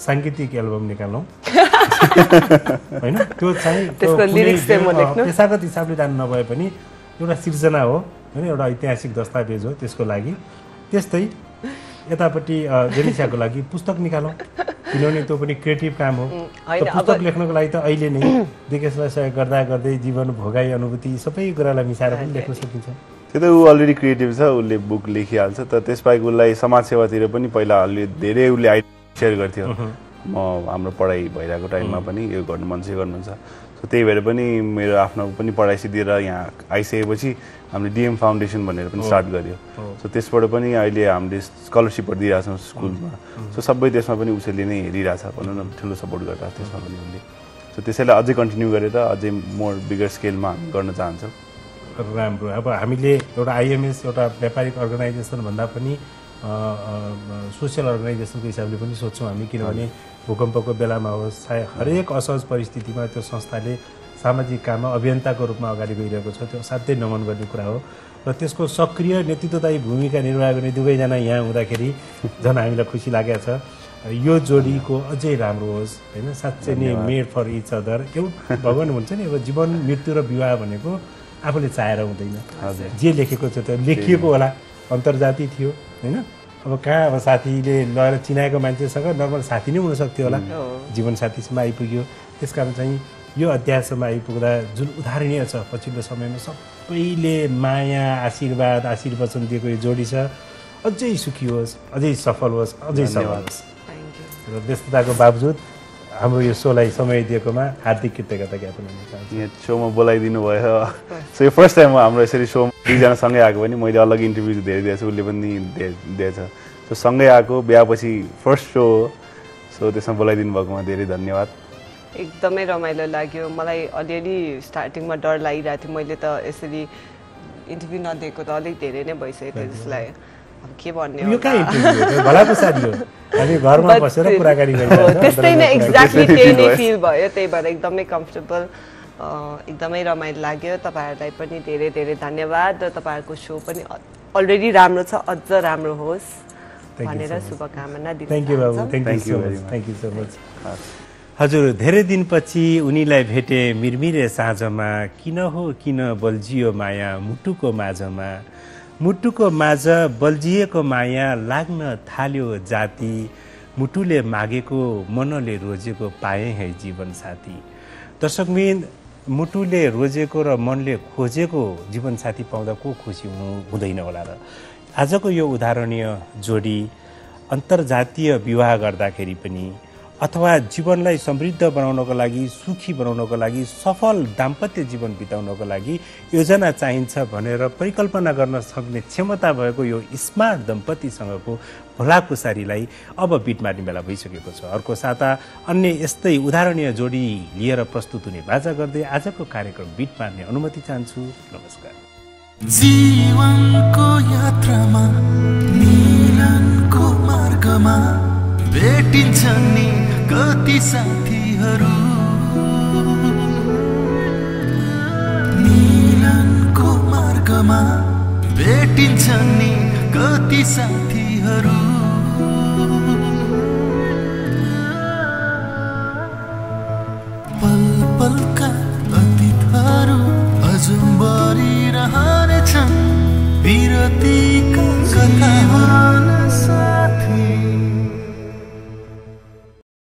साङ्गीतिक एल्बम निकालौँ। होइन? त्यो चाहिँ? पेसागत हिसाबले जानु नभए पनि एउटा सिर्जना हो होइन? एउटा ऐतिहासिक दस्तावेज हो त्यसको लागि। त्यस्तै यतापट्टि जेनिसाको लागि पुस्तक निकालौँ। किनभने त्यो पनि क्रिएटिभ काम हो। पुस्तक लेख्नको लागि त अहिले नै दिकेशलाई सहयोग गर्दा गर्दै जीवन भोगाई अनुभूति सबै कुरालाई मिसाएर पनि लेख्न सकिन्छ। त्यो त ऊ अलरेडी क्रिएटिभ छ उसले बुक लेखिहाल्छ तर त्यसबाहेक उसलाई समाजसेवातिर पनि पहिला अलि धेरै उसले आइडिया सेयर गर्थ्यो। म हाम्रो पढाइ भइरहेको टाइममा पनि यो गर्नु मन चाहिँ गर्नुहुन्छ। सो त्यही भएर पनि मेरो आफ्नो पनि पढाइ सिद्धि र यहाँ आइसकेपछि हामीले डिएम फाउन्डेसन भनेर पनि स्टार्ट गर्यो सो त्यसबाट पनि अहिले हामीले स्कलरसिपहरू दिइरहेछौँ स्कुलमा। सो सबै त्यसमा पनि उसैले नै हेरिरहेछ भनौँ न ठुलो सपोर्ट गरिरहेको त्यसमा पनि उसले सो त्यसैलाई अझै कन्टिन्यू गरेर अझै मोर बिगर स्केलमा हामी गर्न चाहन्छौँ। राम्रो। अब हामीले एउटा आइएमएस एउटा व्यापारिक अर्गनाइजेसन भन्दा पनि सोसियल अर्गनाइजेसनको हिसाबले पनि सोध्छौँ हामी किनभने भूकम्पको बेलामा होस् चाहे हरेक असहज परिस्थितिमा त्यो संस्थाले सामाजिक काममा अभियन्ताको रूपमा अगाडि गइरहेको छ त्यो साध्यै नमन गर्ने कुरा हो। र त्यसको सक्रिय नेतृत्वदायी भूमिका निर्वाह गर्ने दुवैजना यहाँ हुँदाखेरि झन् हामीलाई खुसी लागेको छ। यो जोडीको अझै राम्रो होस् होइन? साँच्चै नै मेड फर इच अदर। एउटा भगवान् हुन्छ नि अब जीवन मृत्यु र विवाह भनेको आफूले चाहेर हुँदैन। जे लेखेको छ त्यो लेखिएको होला अन्तर्जाति थियो। होइन? अब कहाँ अब साथीले लगेर चिनाएको मान्छेसँग नर्मल साथी नै हुनसक्थ्यो होला। जीवन साथीसम्म आइपुग्यो। त्यस कारण चाहिँ यो अध्यायसम्म आइपुग्दा जुन उदाहरणीय छ पछिल्लो समयमा सबैले माया आशीर्वाद आशीर्वचन दिएको यो जोडी छ। अझै सुखी होस् अझै सफल होस् अझै सफल होस्। र व्यस्तताको बावजुद हाम्रो यो सोलाई समय दिएकोमा हार्दिक कृतज्ञता ज्ञापन गर्न चाहन्छु। यहाँ सोमा बोलाइदिनु भयो। सो यो फर्स्ट टाइम हो हाम्रो यसरी सो दुईजना सँगै आएको पनि मैले अलग इन्टरभ्यू धेरै दिएछु उसले पनि दिएछ। सो सँगै आएको बिहापछि फर्स्ट सो हो। सो त्यसमा बोलाइदिनु भएकोमा धेरै धन्यवाद। एकदमै रमाइलो लाग्यो। मलाई अलिअलि स्टार्टिङमा डर लागिरहेको थियो। मैले त यसरी इन्टरभ्यू नदिएको त अलिक धेरै नै भइसकेको थियो त्यसलाई। के भन्ने त्यस्तै नै एक्ज्याक्टली त्यही नै। फिल भयो त्यही भएर एकदमै कम्फर्टेबल एकदमै रमाइलो लाग्यो तपाईँहरूलाई पनि धेरै धेरै धन्यवाद र तपाईँहरूको सो पनि अलरेडी राम्रो छ अझ राम्रो होस् भनेर. शुभकामना हजुर धेरै दिनपछि उनीलाई भेटे मिरमिरे साँझमा किन हो किन बल्झियो माया मुटुको माझमा मुटुको माझ बल्झिएको माया लाग्न थाल्यो जाति। मुटुले मागेको मनले रोजेको पाएँ है जीवन साथी। दर्शकबिन मुटुले रोजेको र मनले खोजेको जीवनसाथी पाउँदा को खुसी हुनु हुँदैन होला र। आजको यो उदाहरणीय जोडी अन्तर्जातीय विवाह गर्दाखेरि पनि अथवा जीवनलाई समृद्ध बनाउनको लागि सुखी बनाउनको लागि सफल दाम्पत्य जीवन बिताउनको लागि योजना चाहिन्छ भनेर परिकल्पना गर्न सक्ने क्षमता भएको यो स्मार्ट दम्पतिसँगको भोलाकुसारीलाई अब बिट मार्ने बेला भइसकेको छ। अर्को साता अन्य यस्तै उदाहरणीय जोडी लिएर प्रस्तुत हुने बाजा गर्दै आजको कार्यक्रम बिट मार्ने अनुमति चाहन्छु। नमस्कार। जीवनको यात्रामा मिलनको मार्गमा भेटिन्छन् नि कति साथीहरू। मिलनको मार्गमा भेटिन्छन् नि कति साथीहरू। पल पलका अतीतहरू अजुम्बरी रहनेछन् विरतीका कथाहरू